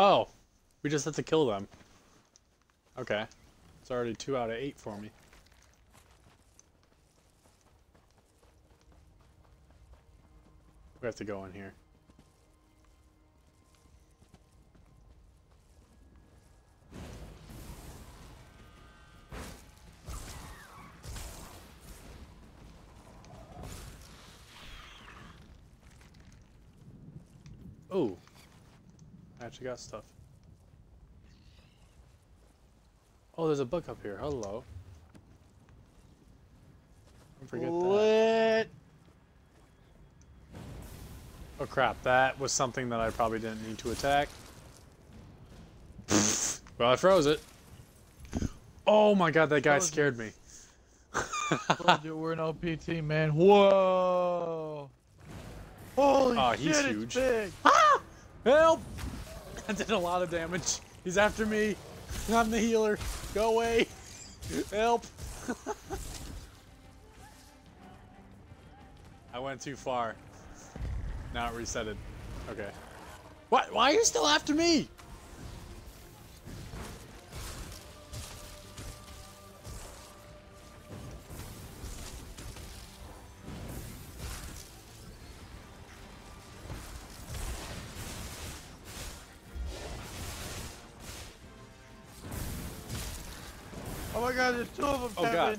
Oh, we just have to kill them. Okay. It's already two out of eight for me. We have to go in here. Actually got stuff. Oh, there's a book up here. Hello. Don't forget that. Lit. Oh crap, that was something that I probably didn't need to attack. well, I froze it. Oh my god, that guy scared me. Told you we're an OPT, man. Whoa. Holy Oh, shit, he's it's huge. big. Ah! Help! I did a lot of damage. He's after me. I'm the healer. Go away. Help. I went too far. Now it resetted. Okay. What? Why are you still after me? Two of them, Oh, Kevin. God.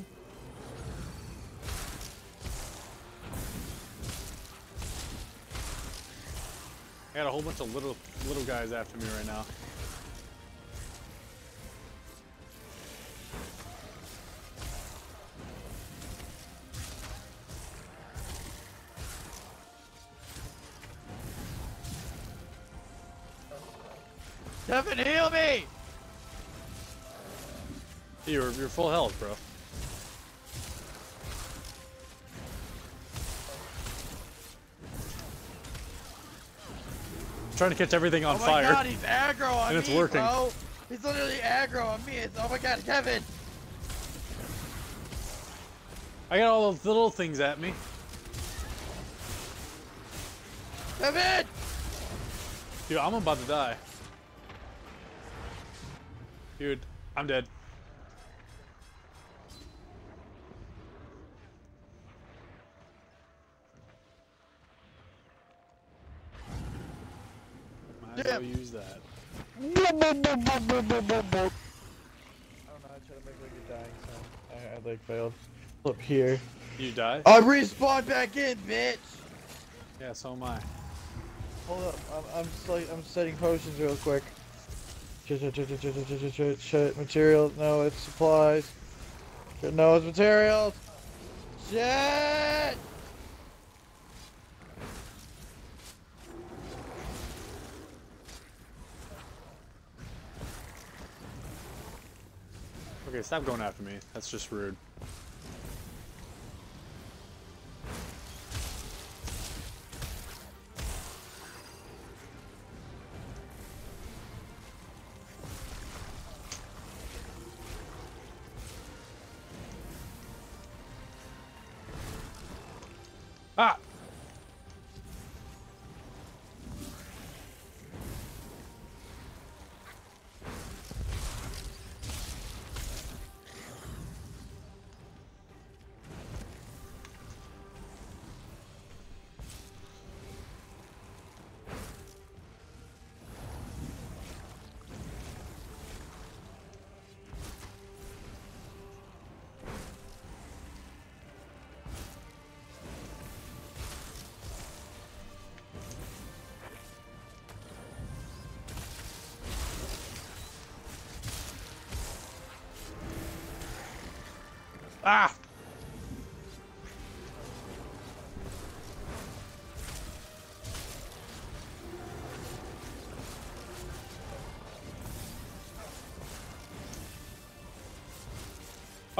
I got a whole bunch of little little guys after me right now. Full health, bro. I'm trying to catch everything on oh my fire. god, he's aggro on And it's me, working. bro. He's literally aggro on me. It's, oh my god, Kevin. I got all those little things at me. Kevin! Dude, I'm about to die. Dude, I'm dead. boop, boop, boop, boop, boop, boop. I don't know, I tried to make like a dying sound. I, I like failed. Look here. You die? I respawned back in, bitch! Yeah, so am I. Hold up, I'm, I'm, I'm setting potions real quick. Shit, materials, no, it's supplies. No, it's materials! Shit! Okay, stop going after me. That's just rude.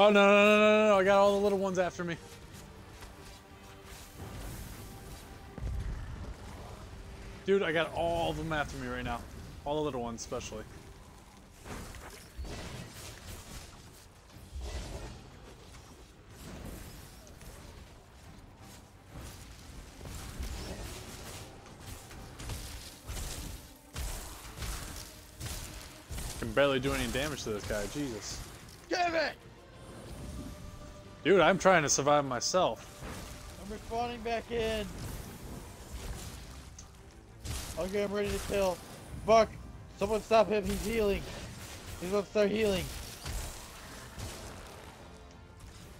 Oh no no no no no! I got all the little ones after me. Dude, I got all of them after me right now. All the little ones, especially. Can barely do any damage to this guy. Jesus. Dude, I'm trying to survive myself. I'm respawning back in. Okay, I'm ready to kill. Fuck! Someone stop him, he's healing. He's about to start healing.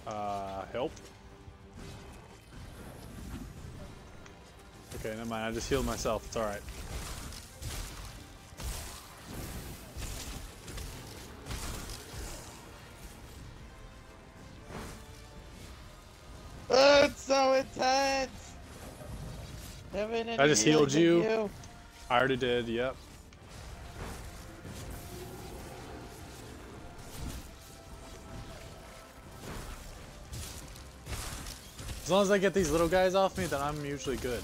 Uh, help. Okay, never mind. I just healed myself. It's alright. Just healed from you. I already did, yep. As long as I get these little guys off me, then I'm usually good.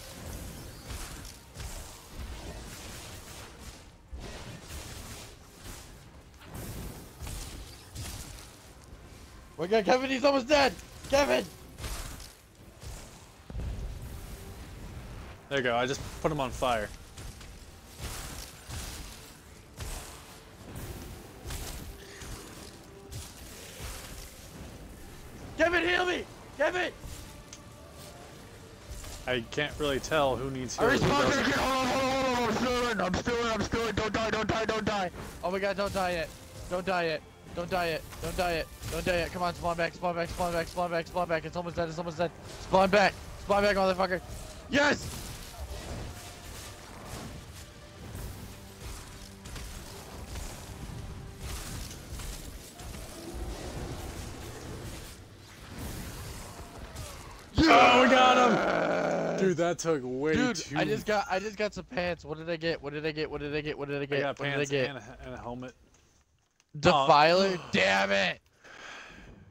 We got Kevin, he's almost dead! Kevin! There you go, I just put him on fire. Kevin, heal me! Kevin! I can't really tell who needs healing. I'm still in, I'm still in, I'm still in, don't die, don't die, don't die! Oh my god, don't die yet. Don't die yet. Don't die yet. Don't die yet. Don't die yet. Come on, spawn back, spawn back, spawn back, spawn back, spawn back. It's almost dead, it's almost dead. Spawn back! Spawn back, motherfucker! Yes! Dude, that took way Dude, too I just got I just got some pants. What did I get? What did I get? What did I get? What did I I get? got what did I pants get? and a, and a helmet. Defiler? Oh. Damn it!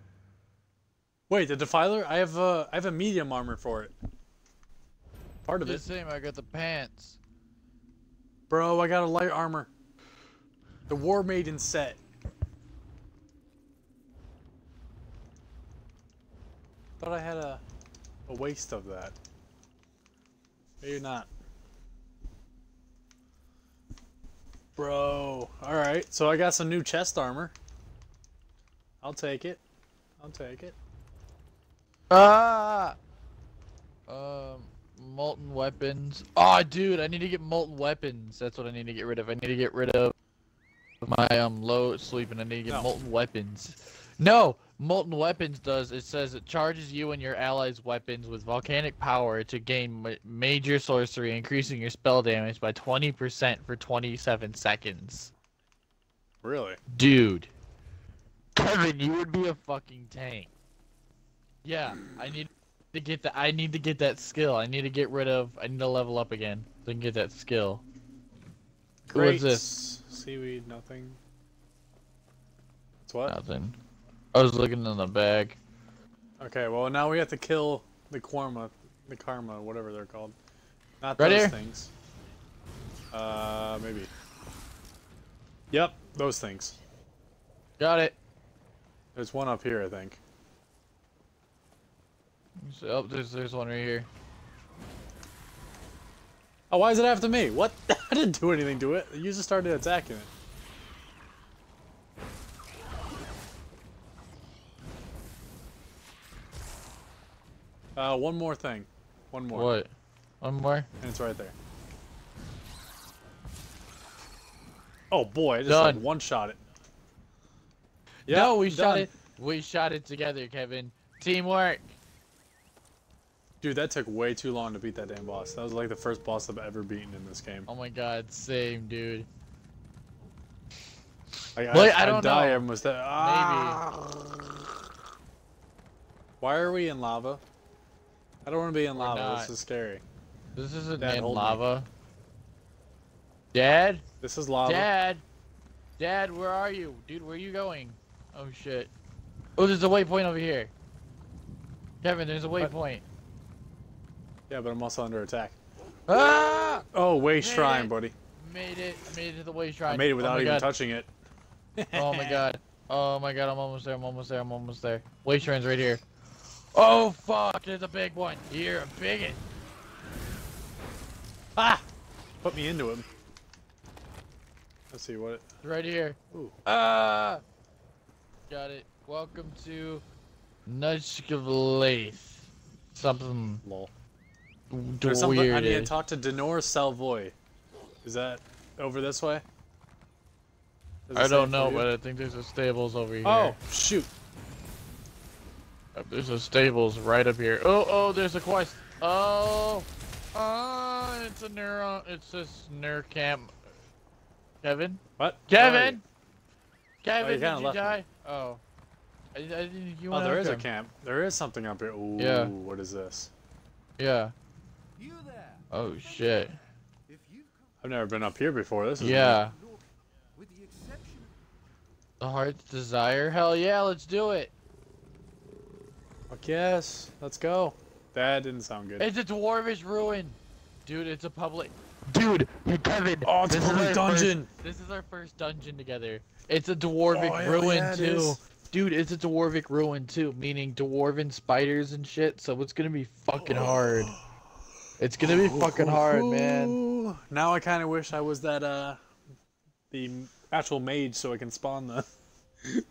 Wait, the Defiler? I have a I have a medium armor for it. Part of The it. same, I got the pants. Bro, I got a light armor. The War Maiden set. Thought I had a a waste of that. Maybe not. Bro, alright, so I got some new chest armor. I'll take it. I'll take it. Ah! Um, molten weapons. Oh, dude, I need to get molten weapons. That's what I need to get rid of. I need to get rid of my um low sleep, and I need to get No. molten weapons. No, molten weapons does. It says it charges you and your allies' weapons with volcanic power to gain ma major sorcery, increasing your spell damage by 20% for 27 seconds. Really? Dude. Kevin, you would be a fucking tank. Yeah, I need to get that. I need to get that skill. I need to get rid of. I need to level up again so I can get that skill. What's this? Seaweed, nothing. It's what? Nothing. I was looking in the bag. Okay, well now we have to kill the Kwama, the Kwama, whatever they're called. Not Right those here? things. Uh, maybe. Yep, those things. Got it. There's one up here, I think. So- Oh, there's there's one right here. Oh, why is it after me? What? I didn't do anything to it. You just started attacking it. Uh, one more thing. One more. What? One more? And it's right there. Oh boy, I just like one shot it. no, we shot it. We shot it together, Kevin. Teamwork. Dude, that took way too long to beat that damn boss. That was like the first boss I've ever beaten in this game. Oh my god, same, dude. Like, Wait, I, I don't die know. almost. Ah. Why are we in lava? I don't want to be in lava. This is scary. This isn't Dad, in hold me. lava. Dad? This is lava. Dad? Dad, where are you? Dude, where are you going? Oh shit. Oh, there's a waypoint over here. Kevin, there's a waypoint. Yeah, but I'm also under attack. Ah! Oh, way shrine, buddy. Made it. Made it to the way shrine. I made it Oh without my even God. touching it. Oh my god. Oh my god, I'm almost there, I'm almost there, I'm almost there. Way shrine's right here. Oh fuck, there's a big one. You're a bigot. Ah! Put me into him. Let's see what it. It's right here. Ooh. Ah! Got it. Welcome to Nchuleftingth. Something Lol. d- There's something. I need to talk to Denor Salvoy. Is that over this way? I don't know, but I think there's a stables over here. Oh shoot! There's a stables right up here. Oh, oh, there's a quest. Oh, oh, it's a neuron. It's this ner camp. Kevin? What? Where Kevin? Oh, you? Kevin, you kinda did you left me. die? Oh. I, I didn't you Oh, went there is a camp. There is something up here. Ooh, Yeah. what is this? Yeah. You there. Oh, shit. If I've never been up here before. This is Yeah. come look, with the exception The heart's desire? Hell yeah, let's do it. Fuck yes. Let's go. That didn't sound good. It's a dwarvish ruin. Dude, it's a public. Dude, Kevin. Oh, it's this is public our dungeon. First, this is our first dungeon together. It's a dwarvic Oh, ruin yeah, too. is. Dude, it's a dwarvic ruin too, meaning dwarven spiders and shit. So it's gonna be fucking hard. It's gonna be fucking hard, man. Now I kind of wish I was that uh, the actual mage so I can spawn the.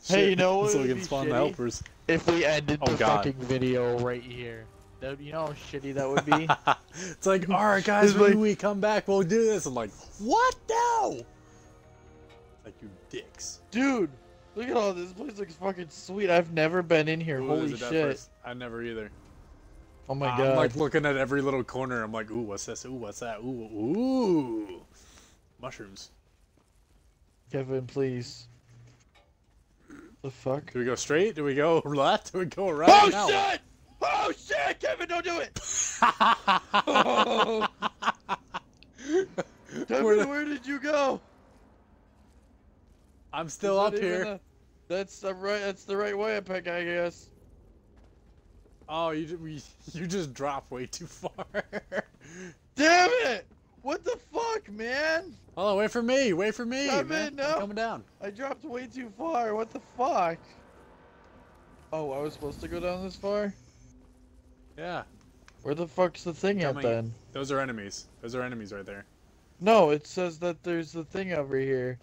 Hey, you know what So would we can be spawn the helpers. If we ended Oh, the God. fucking video right here, that you know how shitty that would be. it's like, all right, guys, when like- we come back, we'll do this. I'm like, what? No. Like you dicks. Dude, look at all this. place looks fucking sweet. I've never been in here. Ooh, Holy there's a death shit. I never either. Oh my god. I'm like looking at every little corner. I'm like, ooh, what's this? Ooh, what's that? Ooh, ooh, mushrooms. Kevin, please. The fuck? Do we go straight? Do we go left? Do we go right? Oh Now shit! Oh shit! Kevin, don't do it! oh. Kevin, Where where, did you go? I'm still Is up that here. a- that's the right. That's the right way, I pick, I guess. Oh, you ju- we, you just dropped way too far. Damn it! What the fuck, man? Hold on, wait for me. Wait for me. Come man. in, I'm coming down. I dropped way too far. What the fuck? Oh, I was supposed to go down this far? Yeah, Where the fuck's the thing at Coming. then? those are enemies. Those are enemies right there. No, it says that there's the thing over here.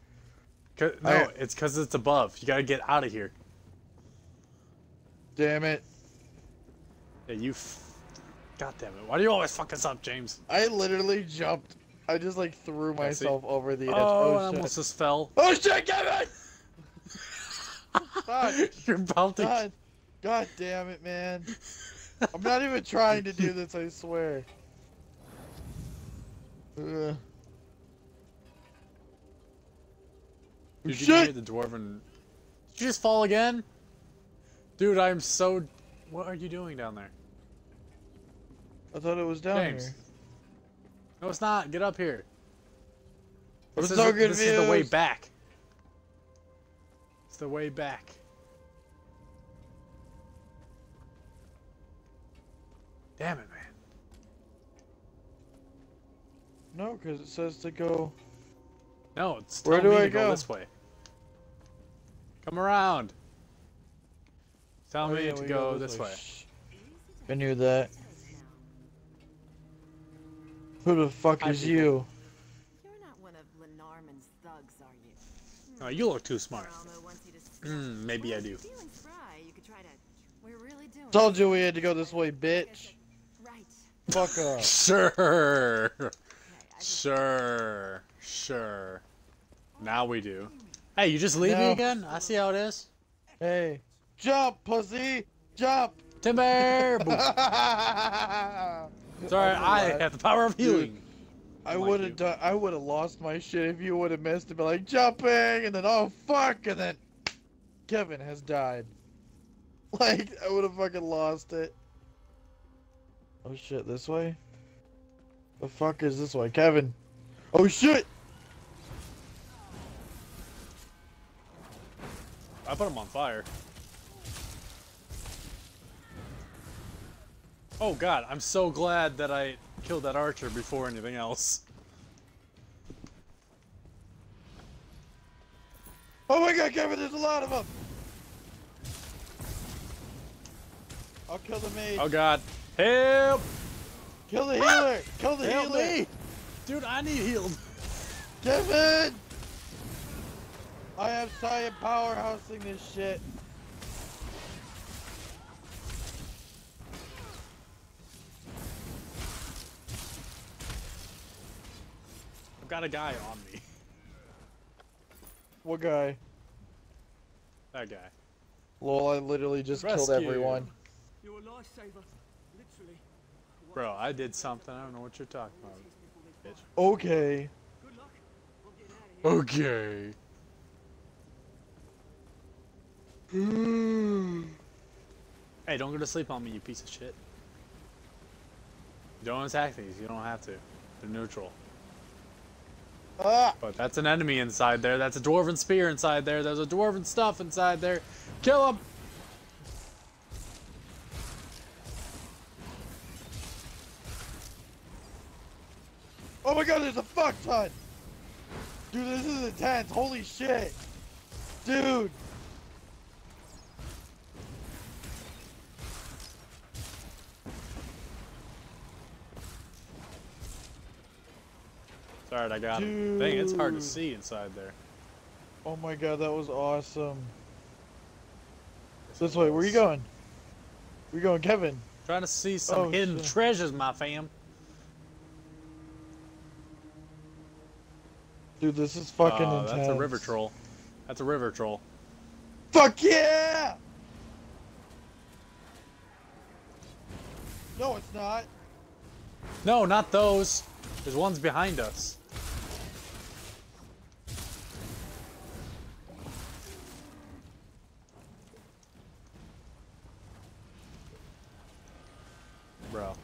no, I- it's because it's above. You gotta get out of here. Damn it. Yeah, you. God damn it! Why do you always fuck us up, James? I literally jumped. I just like threw myself over the edge. Oh, I Oh, shit. almost just fell. Oh shit, Kevin! Fuck. You're to. God. God damn it, man. I'm not even trying to do this, I swear. Ugh. Dude, you can Shit! hear the dwarven. Did you just fall again? Dude, I'm so. What are you doing down there? I thought it was down James. here. No, it's not. Get up here. This, is, so this is the way back. It's the way back. Damn it, man. No, because it says to go. No, it's Where do me I to go? go? this way. Come around. Tell Oh, me yeah, to we go, this way. Shh. I knew that. Who the fuck Hi, is people. you? You're not one of Lenarman's thugs, are you? Oh, you look too smart. Rama wants you Hmm, maybe I do. Feeling you could try to. We're really doing. Told you we had to go this way, bitch. Right. Fuck off. Sure. Sure. Sure. Now we do. Hey, you just leave me again? I see how it is. Hey, jump, pussy, jump. Timber! Sorry, oh I have the power of healing. I would have done. I would have lost my shit if you would have missed it. Be like jumping, and then oh fuck, and then Kevin has died. Like I would have fucking lost it. Oh shit, this way. The fuck is this way, Kevin? Oh shit! I put him on fire. Oh god, I'm so glad that I killed that archer before anything else. Oh my god, Kevin, there's a lot of them. I'll kill the mage. Oh god. Help! Kill the healer. Ah! Kill the Help healer. me! Dude, I need healed. Kevin! I have Saiyan powerhousing this shit. Got a guy on me. What guy? That guy. Lol, I literally just killed everyone. You're a lifesaver, literally. Bro, I did something. I don't know what you're talking about. Bitch. Okay. Good luck. I'm out of here. Okay. Hey, don't go to sleep on me, you piece of shit. You don't attack these. You don't have to. They're neutral. Ah! But that's an enemy inside there. That's a dwarven spear inside there. There's a dwarven stuff inside there. Kill him! Oh my god, there's a fuck ton! Dude, this is intense. Holy shit! Dude! It's alright, I got him. Dang, it's hard to see inside there. Oh my god, that was awesome. This way, where you going? Where you going, Kevin? Trying to see some Oh, hidden shit. treasures, my fam. Dude, this is fucking Uh, intense. that's a river troll. That's a river troll. Fuck yeah! No, it's not. No, not those. There's ones behind us. Bro.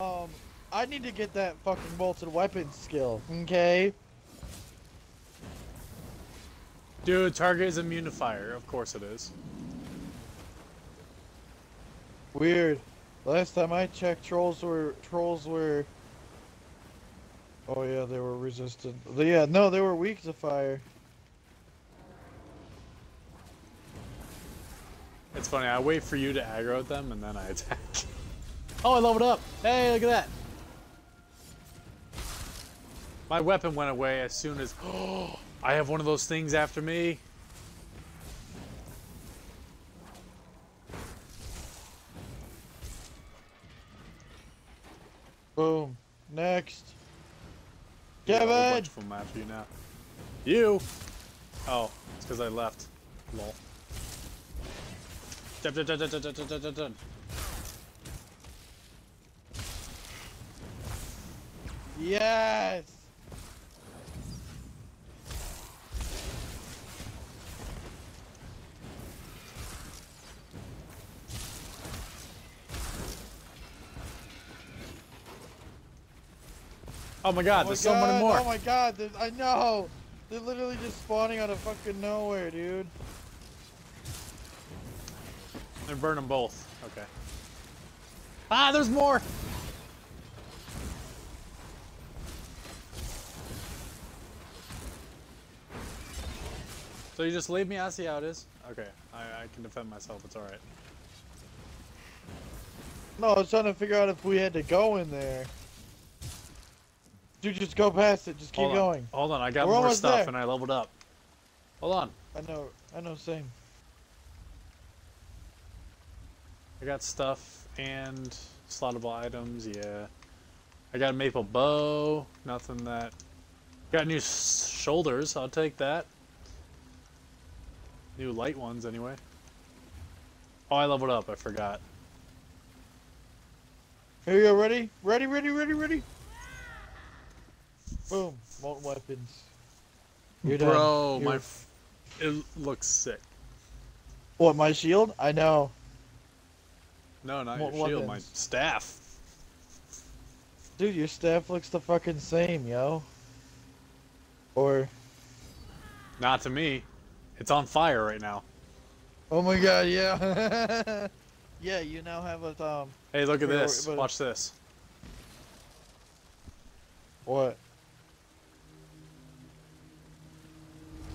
Um, I need to get that fucking bolted weapon skill. Okay. Dude, target is immune to fire. Of course it is. Weird. Last time I checked, trolls were trolls were. Oh yeah, they were resistant. Yeah, no, they were weak to fire. It's funny, I wait for you to aggro them and then I attack. Oh, I leveled up! Hey, look at that! My weapon went away as soon as... Oh, I have one of those things after me. Boom. Next. Yeah, Kevin! of them after you now. You! Oh, it's because I left. Lol. Yes! Oh my god, oh my there's god, so many more. Oh my god, I know! They're literally just spawning out of fucking nowhere, dude. I burn them both. Okay. Ah, there's more! So you just leave me? I see how it is. Okay, I, I can defend myself. It's alright. No, I was trying to figure out if we had to go in there. Dude, just go past it. Just keep Hold going. Hold on, I got We're more almost stuff there. and I leveled up. Hold on. I know. I know. Same. I got stuff and slottable items, yeah. I got a maple bow, nothing that... Got new s- shoulders, I'll take that. New light ones, anyway. Oh, I leveled up, I forgot. Here you go. Ready? Ready? Ready? Ready? Ready? Boom. Molten weapons. You're done. Bro, my... F it looks sick. What? My shield? I know. No, not What your shield, my staff. Dude, your staff looks the fucking same, yo. Or, Not to me. It's on fire right now. oh my god, yeah. yeah, you now have a um. Hey, look at this. Watch this. What?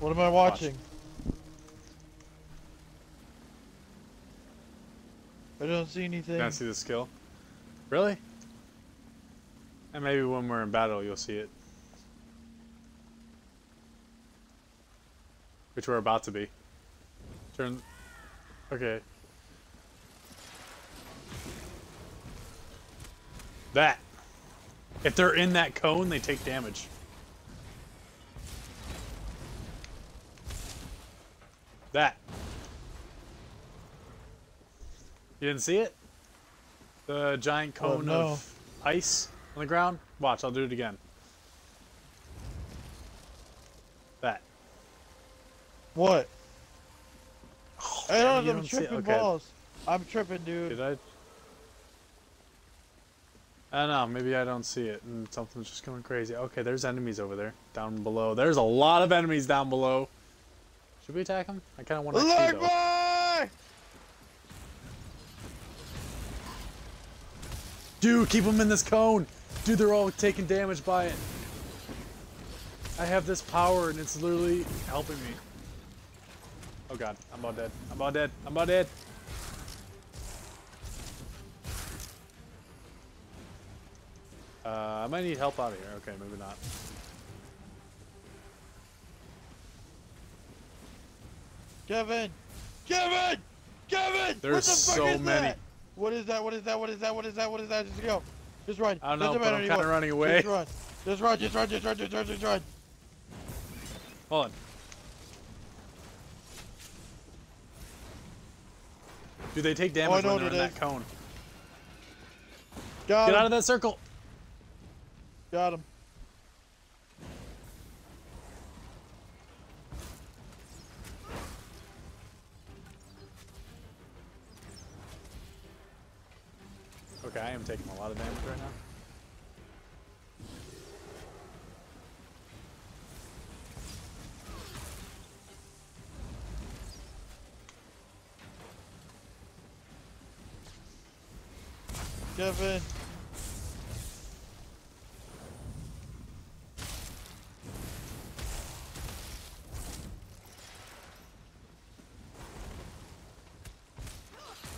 What am I watching? I don't see anything. Can't see the skill. Really? And maybe when we're in battle, you'll see it. Which we're about to be. Turn. Okay. That. If they're in that cone, they take damage. That. You didn't see it? The giant Oh, cone no. of ice on the ground? Watch, I'll do it again. That. What? Oh, I damn, don't I'm don't tripping Okay. balls. I'm tripping, dude. Did I? I don't know, maybe I don't see it and something's just going crazy. Okay, there's enemies over there. Down below. There's a lot of enemies down below. Should we attack them? I kind of want to see though. Dude, keep them in this cone. Dude, they're all taking damage by it. I have this power and it's literally helping me. Oh god, I'm about dead. I'm about dead. I'm about dead. Uh, I might need help out of here. Okay, maybe not. Kevin! Kevin! Kevin! what There's the fuck so is many. That? What is that? What is that? What is that? What is that? What is that? Just go. Just run. I don't know, Doesn't but matter I'm kinda anymore. running away. Just run. Just run. Just run. Just run. Just run. Just run. Hold on. Do they take Oh, damage know when they're in it that cone. Got Get him. out of that circle. Got him. Okay, I am taking a lot of damage right now. Kevin.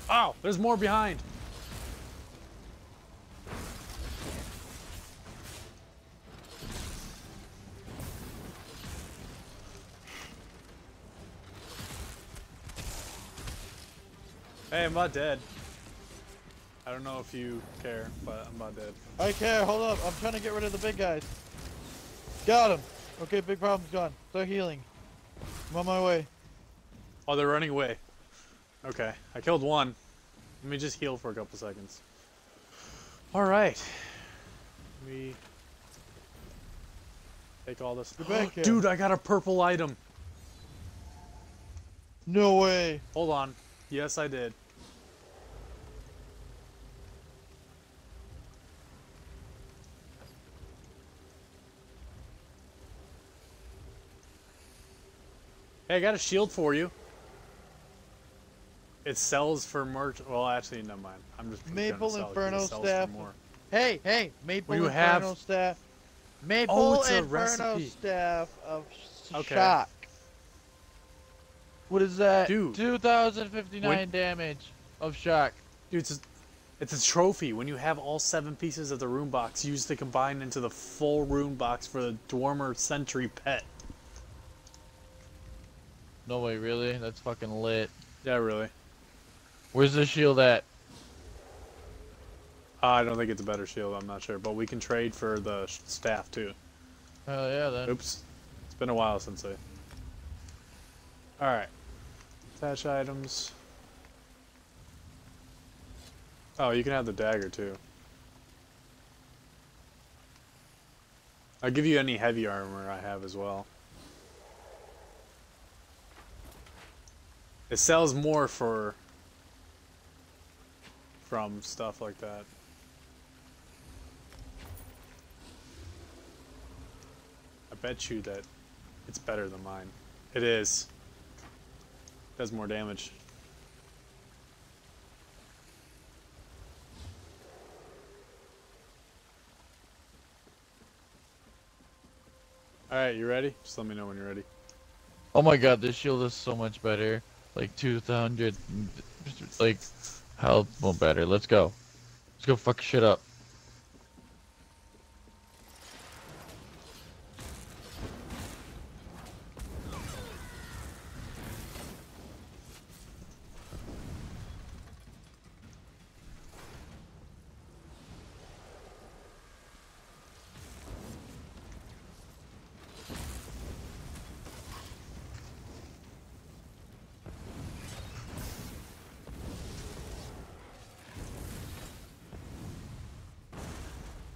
Oh, there's more behind. Hey, I'm not dead. I don't know if you care, but I'm not dead. I care. Hold up. I'm trying to get rid of the big guys. Got him. Okay, big problem's gone. Start healing. I'm on my way. Oh, they're running away. Okay, I killed one. Let me just heal for a couple seconds. All right. Let me take all this. Dude, I got a purple item. No way. Hold on. Yes, I did. Hey, I got a shield for you. It sells for merch. Well, actually, never mind. I'm just Maple sell it 'cause it Inferno staff. more. Hey, hey, Maple you Inferno have- staff. Maple Oh, Inferno recipe. staff of Okay. shock. What is that? Dude. 2,059 damage of shock. Dude, it's It's a trophy. When you have all seven pieces of the rune box, use to combine into the full rune box for the Dwarmer Sentry pet. No way, really? That's fucking lit. Yeah, really. Where's the shield at? Uh, I don't think it's a better shield. I'm not sure, but we can trade for the staff too. Hell yeah, then. Oops, it's been a while since I. All right, attach items. Oh, you can have the dagger too. I'll give you any heavy armor I have as well. It sells more for from stuff like that. I bet you that it's better than mine. It is. It Does more damage. Alright, you ready? Just let me know when you're ready. Oh my god, this shield is so much better. Like 200, like, health more better. Let's go. Let's go fuck shit up.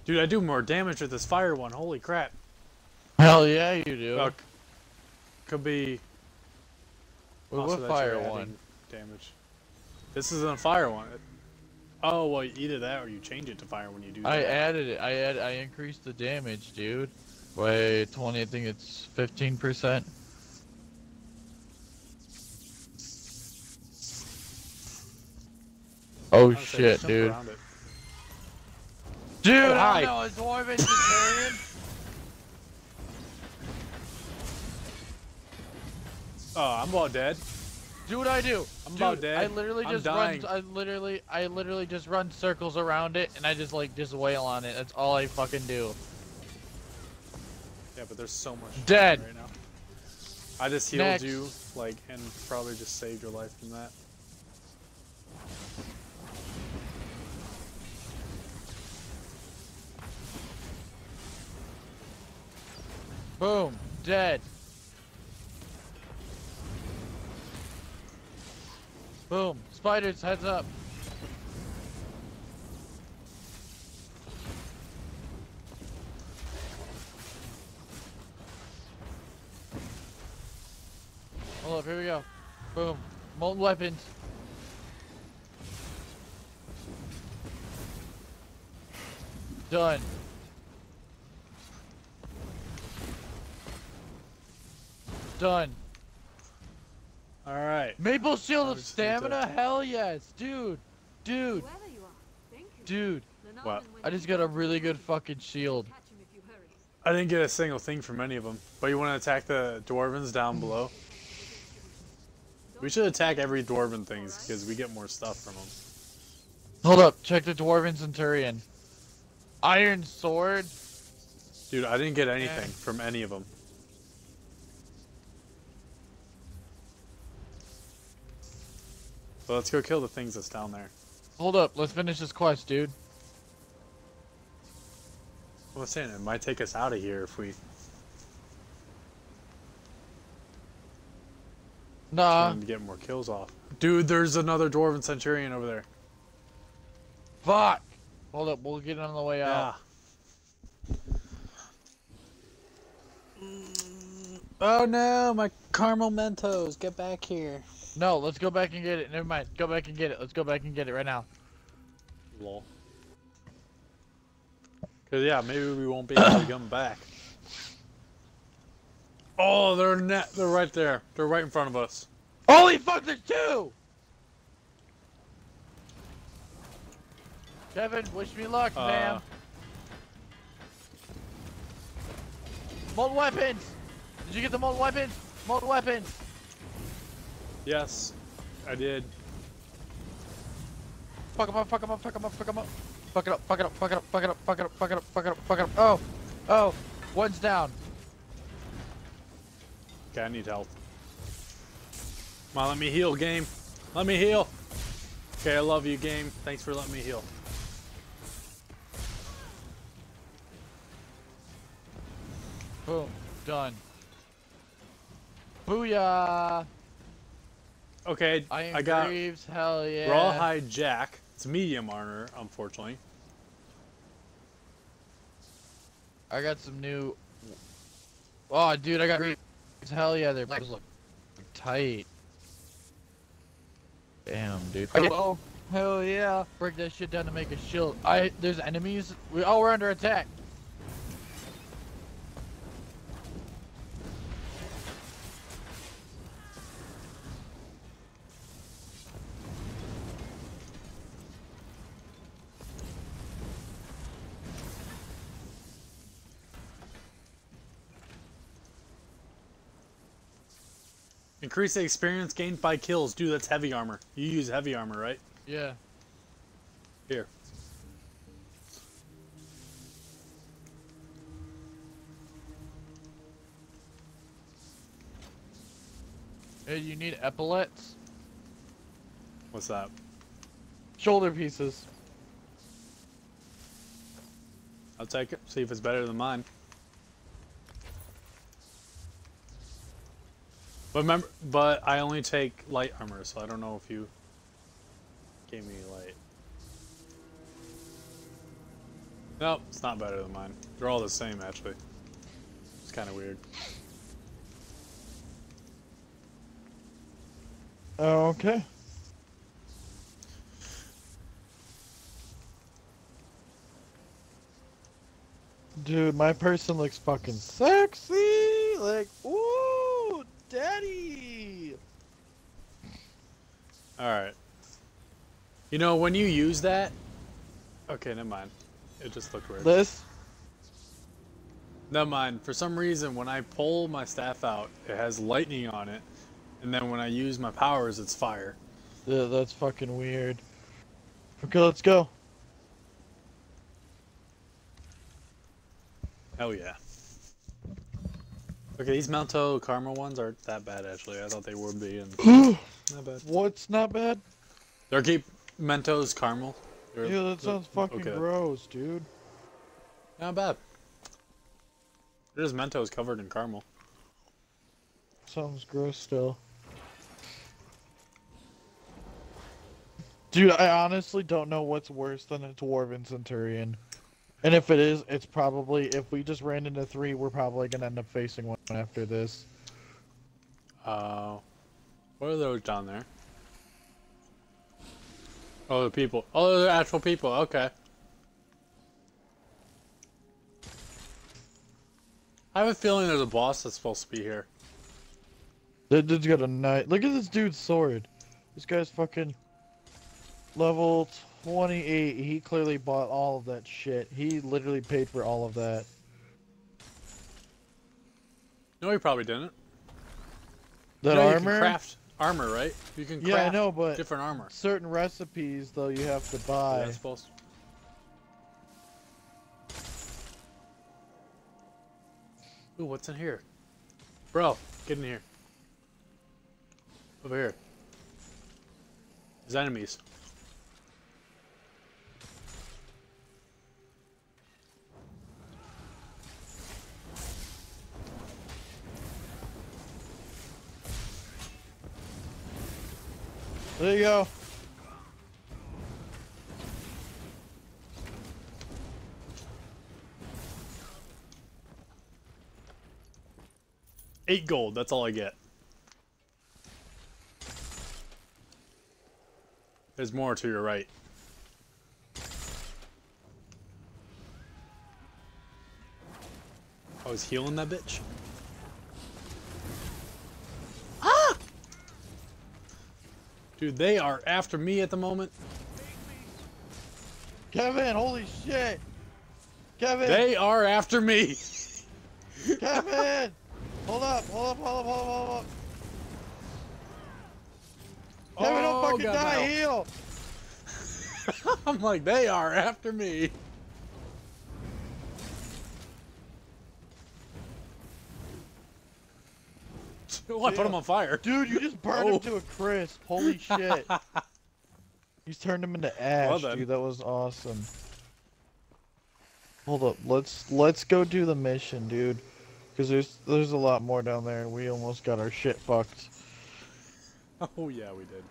Dude, I do more damage with this fire one. Holy crap. Hell yeah, you do. C- could be. Also what fire one? Damage. This isn't a fire one. Oh well, either that or you change it to fire when you do. I added it. I add. I increased the damage, dude. By 20, I think it's 15%. Oh I would say shit, dude. Around it. Dude, Oh, I hi. don't know, it's Dwarven Centurion. Oh, I'm about dead. Do what I do. I'm Dude, about dead. I literally I'm just dying. run. I literally, I literally just run circles around it, and I just like just wail on it. That's all I fucking do. Yeah, but there's so much Dead. right now. I just healed Next. you, like, and probably just saved your life from that. Boom, dead. Boom, spiders, heads up. Hold up, here we go. Boom, molten weapons. Done. Done. All right. Maple shield I of just need to- stamina? Hell yes, dude. Dude, Whoever you are, thank you. dude. What? I just got a really good fucking shield. Catch him if you hurry. I didn't get a single thing from any of them. But you want to attack the dwarvens down below? We should attack every dwarven things because we get more stuff from them. Hold up, check the Dwarven Centurion. Iron Sword? Dude, I didn't get anything from any of them. So let's go kill the things that's down there. Hold up, let's finish this quest, dude. I was saying it might take us out of here if we Nah, to get more kills off. Dude, there's another dwarven centurion over there. fuck. Hold up, we'll get on the way Yeah. out. Oh no, my caramel Mentos, get back here. No, let's go back and get it. Never mind. Go back and get it. Let's go back and get it right now. Lol. Cause yeah, maybe we won't be able to come back. Oh, they're net. They're right there. They're right in front of us. Holy fuck, there's two! Kevin, wish me luck, Uh, man. Molten weapons! Did you get the molten weapons? Molten weapons! Yes, I did. Fuck him up, fuck him up, fuck him up, fuck him up. Fuck it up, fuck it up, fuck it up, fuck it up, fuck it up, fuck it up, fuck it up, fuck it up. Oh! Oh! One's down. Okay, I need help. Come on, let me heal, game. Let me heal. Okay, I love you, game. Thanks for letting me heal. Boom. Done. Booyah! Okay, Iron I got Greaves, hell yeah. Rawhide Jack. It's medium armor, unfortunately. I got some new. Oh, dude, I got Greaves. Hell yeah, their legs look tight. Damn, dude. Oh, hell yeah. Break that shit down to make a shield. I there's enemies. We oh, we're under attack. Increase the experience gained by kills. Dude, that's heavy armor. You use heavy armor, right? Yeah. Here. Hey, you need epaulets? What's that? Shoulder pieces. I'll take it. See if it's better than mine. But remember, but I only take light armor, so I don't know if you gave me light. Nope, it's not better than mine. They're all the same, actually. It's kind of weird. Okay. Dude, my person looks fucking sexy. Like, ooh, daddy. Alright. You know, when you use that... Okay, never mind. It just looked weird. This? Never mind. For some reason, when I pull my staff out, it has lightning on it. And then when I use my powers, it's fire. Yeah, that's fucking weird. Okay, let's go. Hell yeah. Okay, these Melto Karma ones aren't that bad, actually. I thought they would be. And not bad. What's not bad? They're keep Mentos caramel. They're- Yeah, that sounds fucking okay. gross, dude. Not bad. It is Mentos covered in caramel. Sounds gross still. Dude, I honestly don't know what's worse than a Dwarven Centurion. And if it is, it's probably, if we just ran into three, we're probably gonna end up facing one after this. Uh, what are those down there? Oh, the people. Oh, they're actual people. Okay. I have a feeling there's a boss that's supposed to be here. That dude's got a knife. Look at this dude's sword. This guy's fucking level 28. He clearly bought all of that shit. He literally paid for all of that. No, he probably didn't. That You know, you can armor? craft armor, right? You can craft Yeah, I know, but different armor. certain recipes though you have to Yeah, buy. I suppose. Ooh, what's in here? Bro, get in here. Over here. There's enemies. There you go. Eight gold, that's all I get. There's more to your right. I was healing that bitch. Dude, they are after me at the moment. Kevin, holy shit! Kevin! They are after me. Kevin! hold up, hold up, hold up, hold up, hold up. Kevin, don't Oh, fucking God, die, no. heal! I'm like, they are after me. Oh, I put him on fire. Dude, you just burned Oh. him to a crisp. Holy shit. You turned him into ash, then. dude. That was awesome. Hold up. Let's let's go do the mission, dude. Cause there's there's a lot more down there. We almost got our shit fucked. Oh yeah, we did.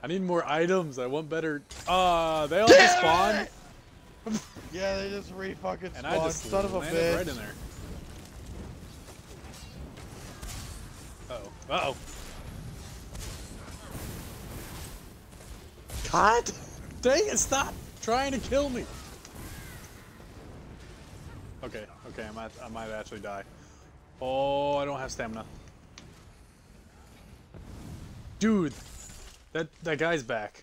I need more items. I want better. Uh, they all just spawn, Yeah, they just re fucking and. I just Son of a bitch. right in there. Uh oh. Uh oh. God! Dang it! Stop trying to kill me. Okay. Okay. I might. I might actually die. Oh, I don't have stamina. Dude, that that guy's back.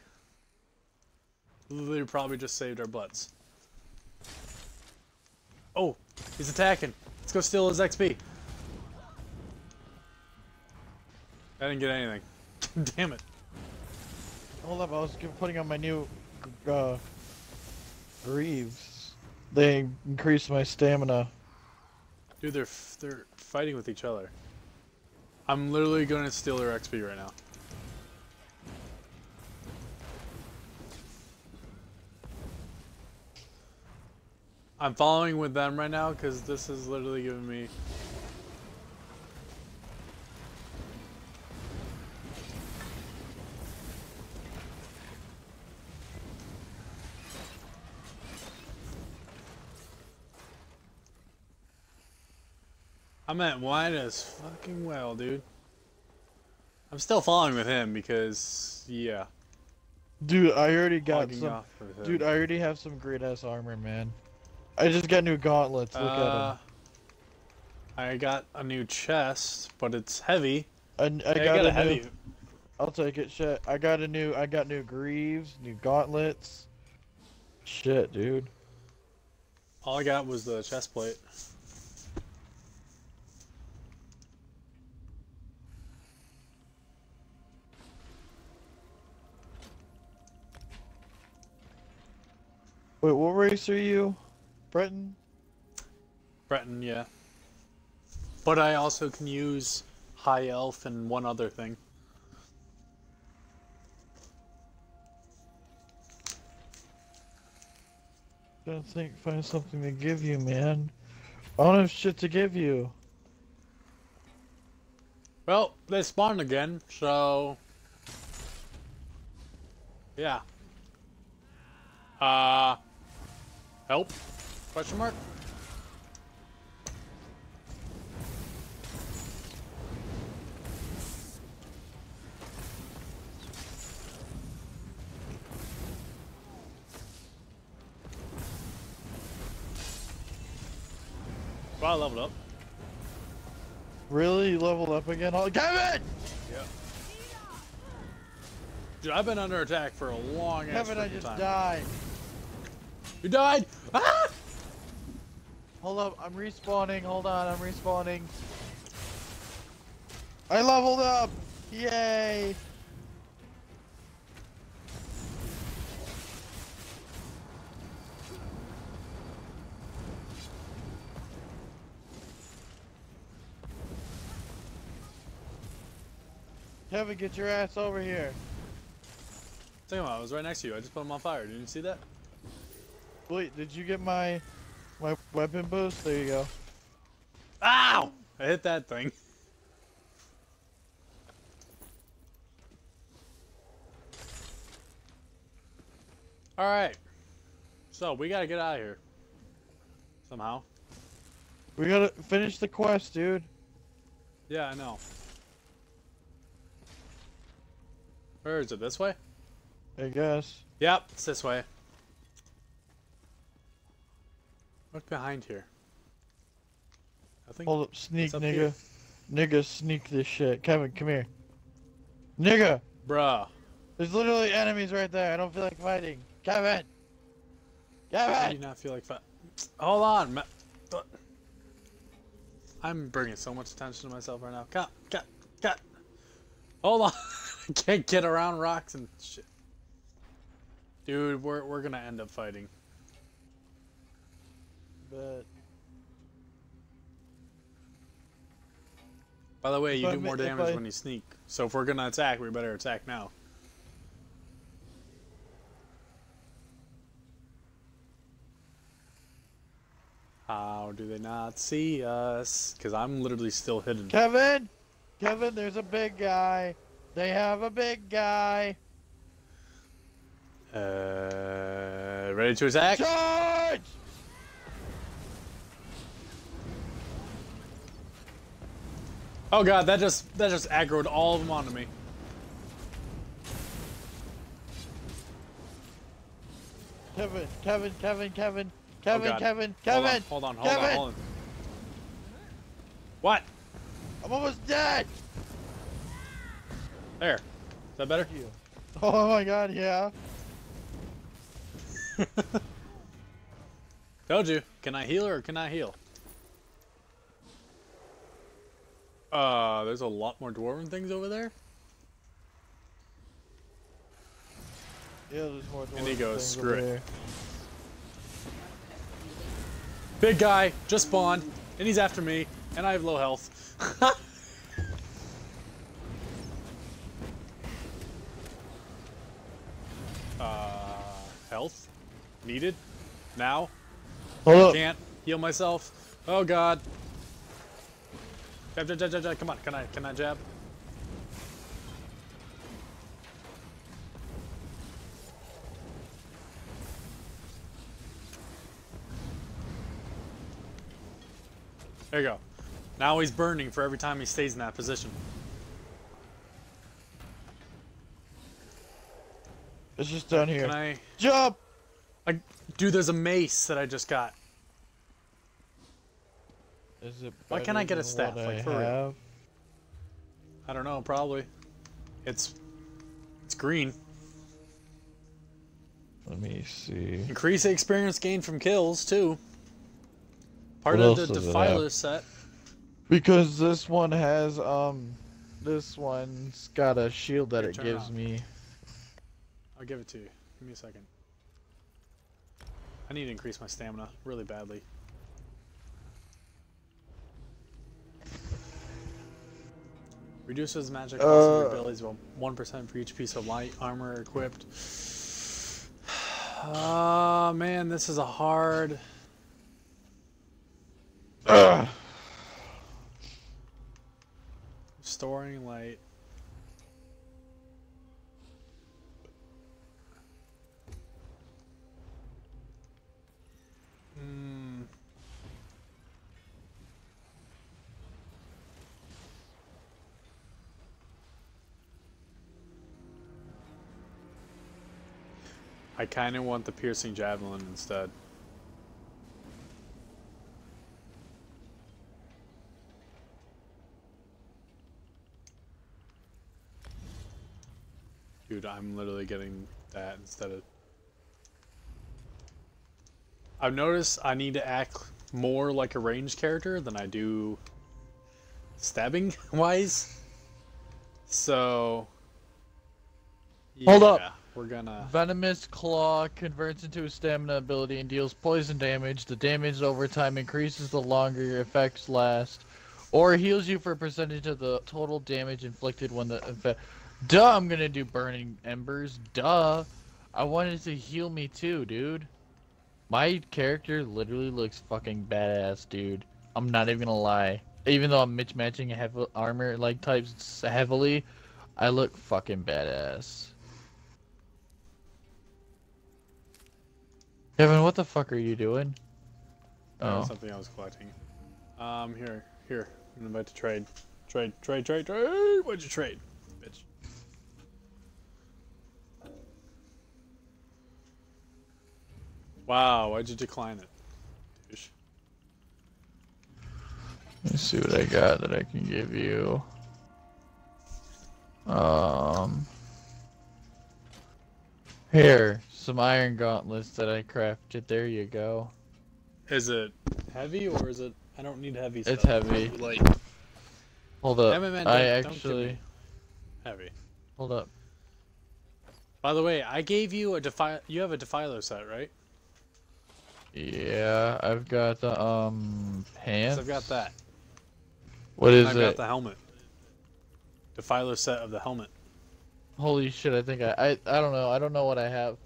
They probably just saved our butts. Oh, he's attacking. Let's go steal his XP. I didn't get anything. Damn it. Hold up, I was putting on my new uh greaves. They increase my stamina. Dude, they're f- they're fighting with each other. I'm literally going to steal their XP right now. I'm following with them right now because this is literally giving me. I'm at wine as fucking well, dude. I'm still following with him because, yeah. Dude, I already got some. Dude, I already have some great ass armor, man. I just got new gauntlets. Look Uh, I got a new chest, but it's heavy. I, I Yeah, got, got a a heavy. new. I'll take it. Shit, I got a new. I got new greaves, new gauntlets. Shit, dude. All I got was the chest plate. Wait, what race are you, Breton? Breton, yeah. But I also can use High Elf and one other thing. Gotta think, find something to give you, man. I don't have shit to give you. Well, they spawned again, so... Yeah. Uh... Help? Question mark? Well, I leveled up. Really? You leveled up again? Oh, Kevin! Yep. Dude, I've been under attack for a long ass Kevin, I just time. died. You died! Ah! Hold up, I'm respawning. Hold on, I'm respawning. I leveled up! Yay! Kevin, get your ass over here. Think about it, I was right next to you. I just put him on fire. Didn't you see that? Wait, did you get my my weapon boost? There you go. Ow! I hit that thing. Alright. So, we gotta get out of here. Somehow. We gotta finish the quest, dude. Yeah, I know. Where is it? This way? I guess. Yep, it's this way. Look behind here. I think. Hold up, sneak, up nigga. here? Nigga, sneak this shit. Kevin, come here. Nigga! Bruh. There's literally enemies right there. I don't feel like fighting. Kevin! Kevin! I do not feel like fight? Hold on, I'm bringing so much attention to myself right now. Cut, cut, cut. Hold on. I can't get around rocks and shit. Dude, we're we're gonna end up fighting. But By the way, you do more damage I- when you sneak. So if we're gonna attack, we better attack now. How do they not see us? Because I'm literally still hidden. Kevin, Kevin, there's a big guy. They have a big guy. Uh, ready to attack? Charge! Oh god, that just that just aggroed all of them onto me. Kevin, Kevin, Kevin, Kevin, oh, Kevin, oh god. Kevin, Hold on, Kevin. Hold on, hold on, Kevin. hold on. What? I'm almost dead. There. Is that better? Oh my god, yeah. Told you. Can I heal or can I heal? Uh, there's a lot more dwarven things over there. Yeah, there's more And he goes, "Screw it." there. Big guy, just spawned, and he's after me, and I have low health. uh, health? Needed? Now? Hold up. Can't heal myself. Oh god. Jab, jab, jab, jab, jab. Come on, can I, can I jab? There you go. Now he's burning for every time he stays in that position. It's just down here. Can I? Jump! I, dude, there's a mace that I just got. Is it Why can't I get a staff? Like, I for real? have? I don't know, probably. It's it's green. Let me see. Increase the experience gained from kills too. Part What of the else does it Defiler set. Because this one has um this one's got a shield that Here, it turn it gives me. I'll give it to you. Give me a second. I need to increase my stamina really badly. Reduces magic of your Uh. abilities by 1% for each piece of light armor equipped. Ah, man, this is a hard. Ugh. Storing light. Hmm. I kind of want the piercing javelin instead. Dude, I'm literally getting that instead of. I've noticed I need to act more like a ranged character than I do stabbing wise. So. Hold up. We're gonna. Venomous Claw converts into a stamina ability and deals poison damage. The damage over time increases the longer your effects last, or heals you for a percentage of the total damage inflicted when the effect. Duh, I'm gonna do Burning Embers. Duh. I wanted to heal me too, dude. My character literally looks fucking badass, dude. I'm not even gonna lie. Even though I'm mismatching armor like types heavily, I look fucking badass. Kevin, what the fuck are you doing? Oh. Oh. Something I was collecting. Um, here, here. I'm about to trade. Trade, trade, trade, trade. What'd you trade, bitch? Wow, why'd you decline it? douche? Let's see what I got that I can give you. Um. Here, some iron gauntlets that I crafted. There you go. Is it heavy or is it? I don't need heavy It's stuff. heavy. Light. Hold up. Yeah, man, man, I don't- don't give actually. me- Heavy. Hold up. By the way, I gave you a defi. You have a defiler set, right? Yeah, I've got the um 'Cause pants. I've got that. What And is I've it? got the helmet. Defiler set of the helmet. Holy shit! I think I, I I don't know. I don't know what I have.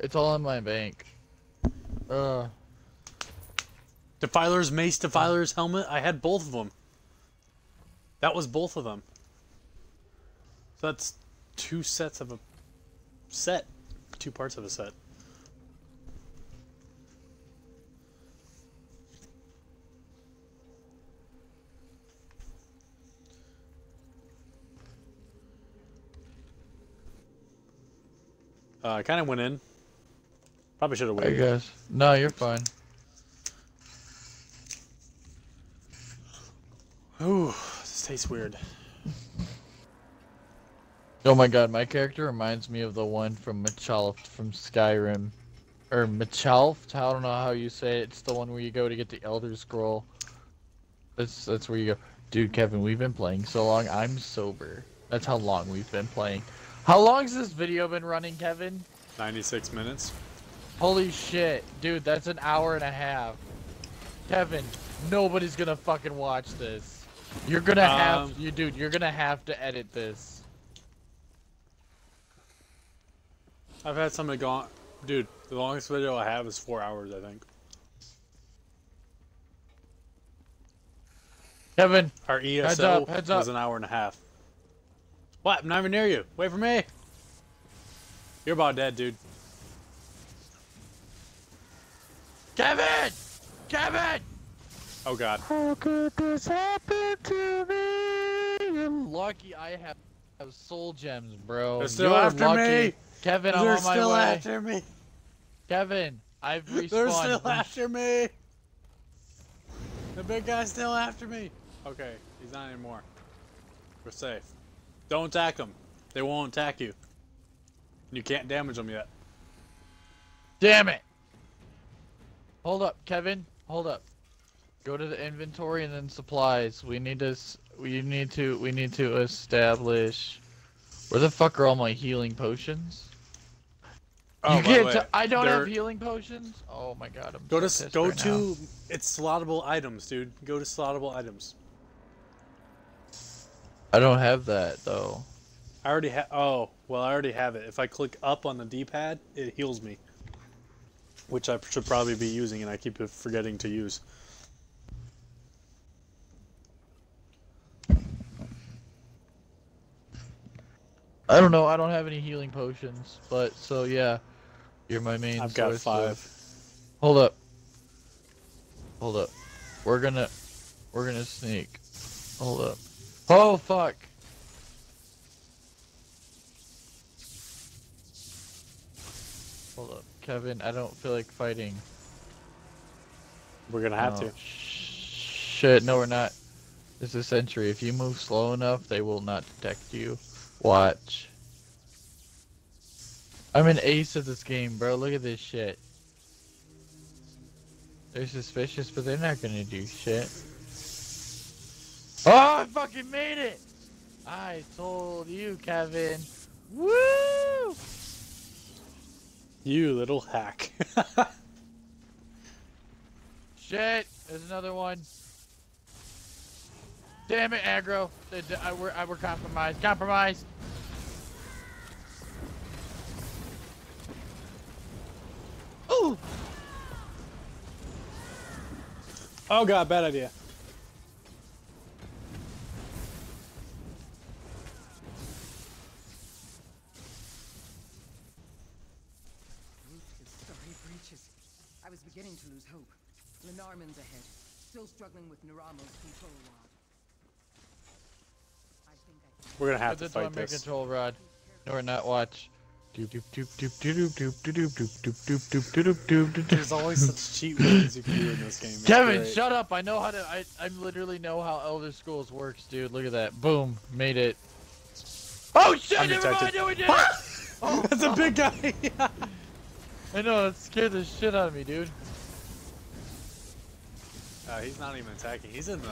It's all in my bank. Uh, Defiler's mace, Defiler's helmet. I had both of them. That was both of them. So that's two sets of a set. Two parts of a set. Uh, I kind of went in. Probably should have I waited. guess. No, you're fine. Ooh, this tastes weird. Oh my god, my character reminds me of the one from Machalft from Skyrim. Or Machalft? I don't know how you say it. It's the one where you go to get the Elder Scroll. That's that's where you go. Dude, Kevin, we've been playing so long. I'm sober. That's how long we've been playing. How long's this video been running, Kevin? 96 minutes. Holy shit. Dude, that's an hour and a half. Kevin, nobody's gonna fucking watch this. You're gonna have Um, you dude, you're gonna have to edit this. I've had somebody go on. Dude, the longest video I have is four hours, I think. Kevin, Our ESO Heads up, heads was an hour and a half. What? I'm not even near you. Wait for me. You're about dead, dude. Kevin! Kevin! Oh god. How could this happen to me? I'm lucky I have, have soul gems, bro. They're still You're after lucky. me. Kevin, I'm on my way. They're on my still after me. Kevin, I've respawned. They're still after me. The big guy's still after me. Okay, he's not anymore. We're safe. Don't attack them. They won't attack you. You can't damage them yet. Damn it! Hold up, Kevin. Hold up. Go to the inventory and then supplies. We need to. We need to. We need to establish. Where the fuck are all my healing potions? Oh, you can't. way, I don't have healing potions. Oh my god, I'm Go to go right now. to it's slottable items, dude. Go to slottable items. I don't have that though. I already have. Oh, well, I already have it. If I click up on the D-pad, it heals me, which I should probably be using, and I keep forgetting to use. I don't know. I don't have any healing potions, but so yeah, you're my main. I've got five. of- Hold up. Hold up. We're gonna, we're gonna sneak. Hold up. Oh fuck. Hold up, Kevin. I don't feel like fighting. We're gonna have No. to. Shit, no, we're not. It's a sentry. If you move slow enough, they will not detect you. Watch. I'm an ace at this game, bro. Look at this shit. They're suspicious, but they're not gonna do shit. Oh, I fucking made it! I told you, Kevin. Woo! You little hack. Shit! There's another one. Damn it, aggro. The- the- I- We're, I- we're compromised. Compromised. Ooh! oh god, bad idea. I was beginning to lose hope. Lenarman's ahead, still struggling with Neramo's control rod. I think I can... We're gonna have to fight this. control rod. No, we're not. Watch. There's always such cheat ways you can do in this game. It's Kevin, great. shut up! I know how to. I I literally know how Elder Scrolls works, dude. Look at that. Boom, made it. Oh shit! I'm never mind. No, we did it. oh, That's a big guy. I know it scared the shit out of me, dude. uh, he's not even attacking. He's in the.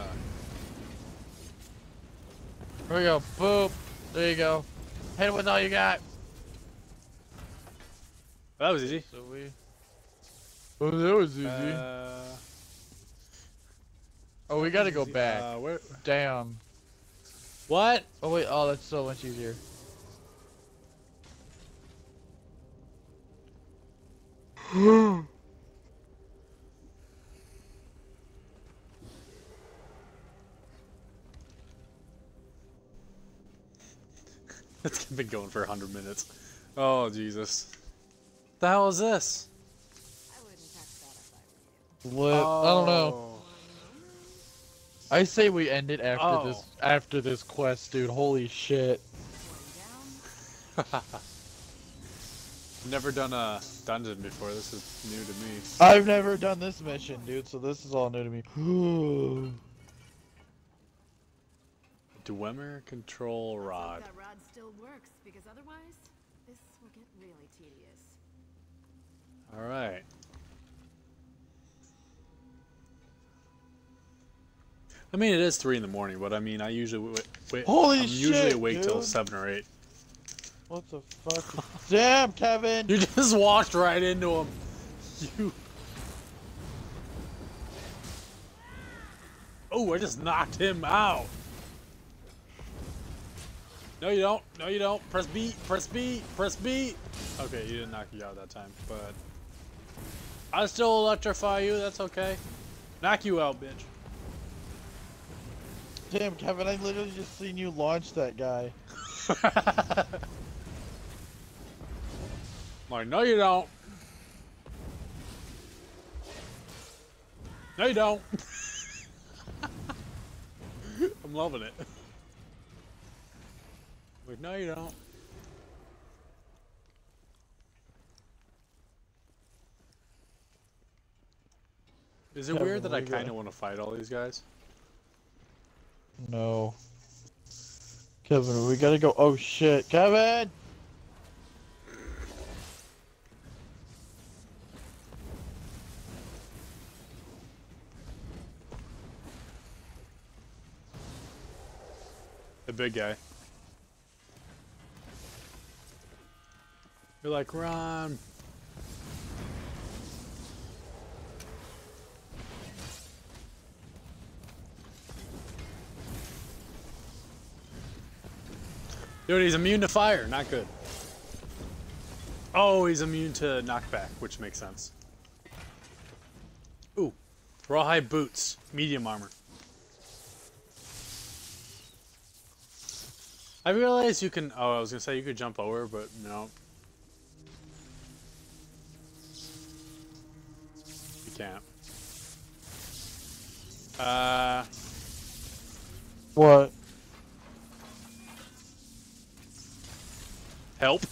Here we go. Boop. There you go. Hit it with all you got. That was easy. So we. Oh, that was easy. Uh, oh, we gotta go back. Uh, where? Damn. What? Oh wait. Oh, that's so much easier. It's been going for a hundred minutes. Oh Jesus. The hell is this? I wouldn't touch that if I were you. Lit. I don't oh. know. Oh. I say we end it after Oh. this after this quest, dude. Holy shit. Never done a dungeon before. This is new to me. I've never done this mission, dude, so this is all new to me. Dwemer control I rod. That rod still works, because otherwise, this will get really tedious. All right. I mean, it is three in the morning, but I mean, I usually wait. wait Holy I'm usually shit, awake till seven or eight. What the fuck? Damn, Kevin! You just walked right into him. You. Oh, I just knocked him out. No, you don't. No, you don't. Press B. Press B. Press B. Okay, you didn't knock you out that time, but I still electrify you. That's okay. Knock you out, bitch. Damn, Kevin, I literally just seen you launch that guy. like, no, you don't. No, you don't. I'm loving it. Like, no, you don't. Is it weird that I kind of want to fight all these guys? No. Kevin, we gotta go. Oh shit, Kevin! The big guy. You're like, run. Dude, he's immune to fire. Not good. Oh, he's immune to knockback, which makes sense. Ooh. Rawhide boots. Medium armor. I realized you can. Oh, I was gonna say you could jump over, but no. You can't. Uh, What? help.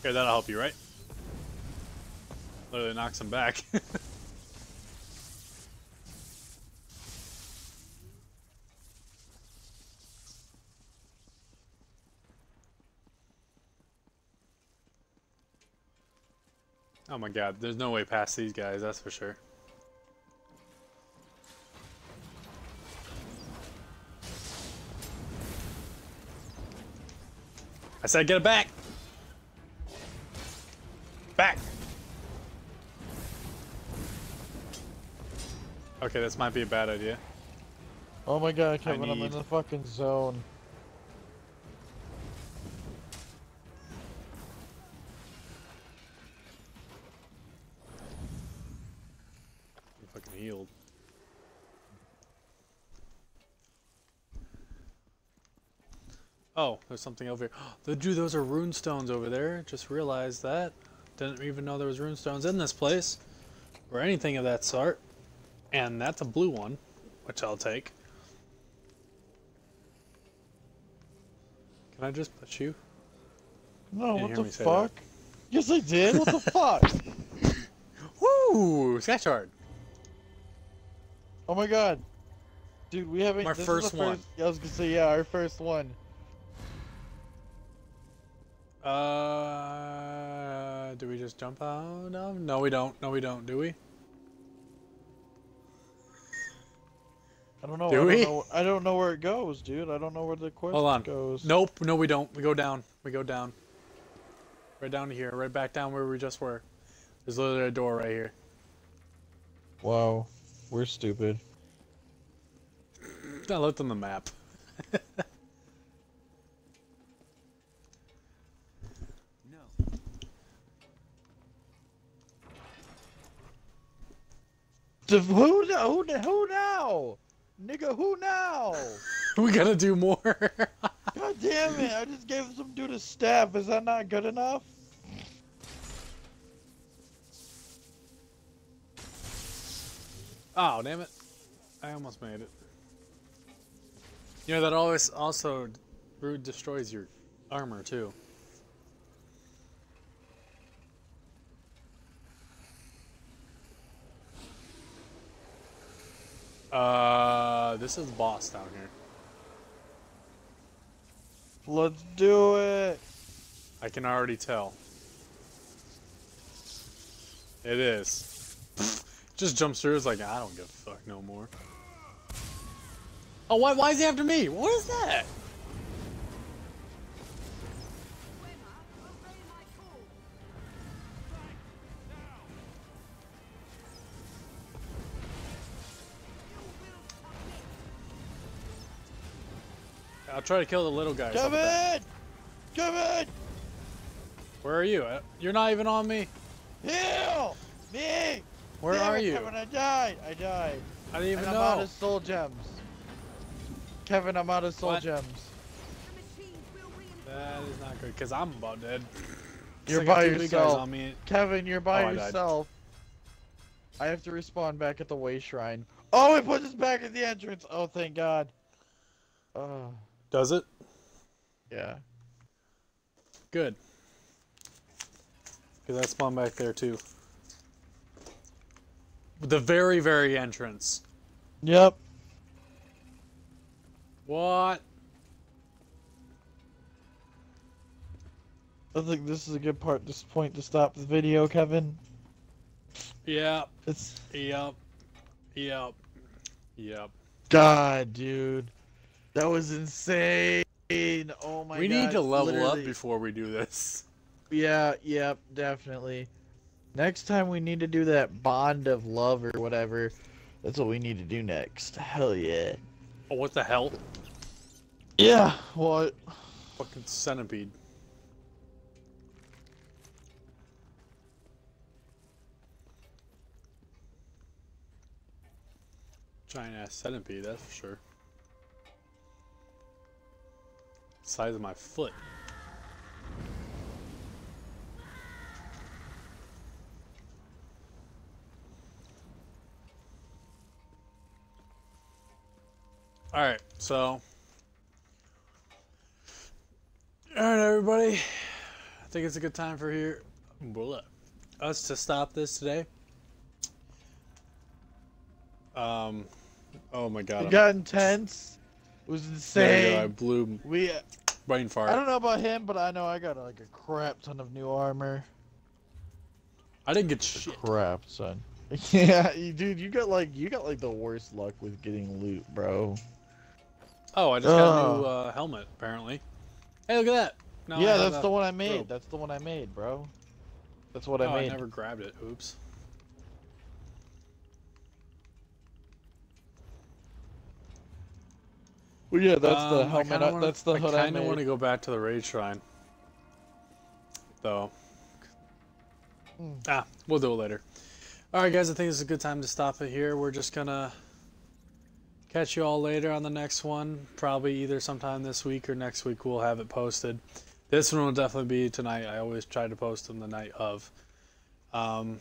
Okay, that'll help you, right? Literally knocks him back. oh my god, there's no way past these guys, that's for sure. I said get it back! Back! Okay, this might be a bad idea. Oh my god, Kevin, I'm in need- the fucking zone. I'm fucking healed. Oh, there's something over here. Dude, those are rune stones over there. Just realized that. Didn't even know there was rune stones in this place. Or anything of that sort. And that's a blue one, which I'll take. Can I just push you? No, what the fuck? Yes, I did. What the fuck? Woo! Sketch art! Oh my god. Dude, we haven't. Our first one. I was gonna say, yeah, our first one. Uh, Uh, do we just jump out of? No, we don't. No, we don't. Do we? I don't know. Do I, we? Don't know I don't know where it goes, dude. I don't know where the quest Hold on. goes. Nope. No, we don't. We go down. We go down. Right down to here. Right back down where we just were. There's literally a door right here. Wow, we're stupid. I looked on the map. The, who, who, who now? Nigga, who now? we gotta do more. God damn it! I just gave some dude a staff. Is that not good enough? oh, damn it. I almost made it. You know, that always also Rude destroys your armor, too. Uh, this is boss down here. Let's do it. I can already tell. It is. Just jumps through. It's like I don't give a fuck no more. Oh, why? Why is he after me? What is that? Try to kill the little guys. How about that? Kevin! Kevin! Where are you? Uh, You're not even on me. Heal! Me! Where Damn are it, you? Kevin, I died. I died. I didn't even and know. I'm out of soul gems. Kevin, I'm out of soul What? gems. That is not good, because I'm about dead. You're I by two big guys yourself. Kevin, you're by Oh, I yourself. I have to respawn back at the way shrine. Oh, it puts us back at the entrance. Oh, thank God. Oh, Does it? yeah. Good. Because I spawned back there too. The very, very entrance. Yep. What? I think this is a good part, this point to stop the video, Kevin. Yep. It's Yep. Yep. Yep. God, dude. That was insane. Oh my we god. We need to level literally. up before we do this. Yeah, yep, definitely. Next time we need to do that bond of love or whatever. That's what we need to do next. Hell yeah. Oh, what the hell? Yeah, what? Fucking centipede. Giant ass centipede, that's for sure. Size of my foot. Alright, so. Alright, everybody. I think it's a good time for here. blah, Us to stop this today. Um. Oh my god. It I'm- got intense. It was insane. go, I blew We brain fart. I don't know about him, but I know I got like a crap ton of new armor. I didn't get shit. Crap, son. Yeah, you, dude, you got like you got like the worst luck with getting loot, bro. Oh, I just got a new uh, helmet, apparently. Hey, look at that. Now I yeah, that's that the one I made. That's the one I made, bro. That's what oh, I made. I never grabbed it. Oops. Well, yeah, that's the Um, I helmet. kinda I- wanna- that's the hood I, I kind of want to go back to the raid shrine, though. Hmm. Ah, we'll do it later. All right, guys. I think this is a good time to stop it here. We're just gonna catch you all later on the next one. Probably either sometime this week or next week. We'll have it posted. This one will definitely be tonight. I always try to post them the night of. Um,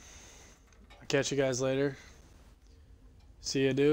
I'll catch you guys later. See you, dude.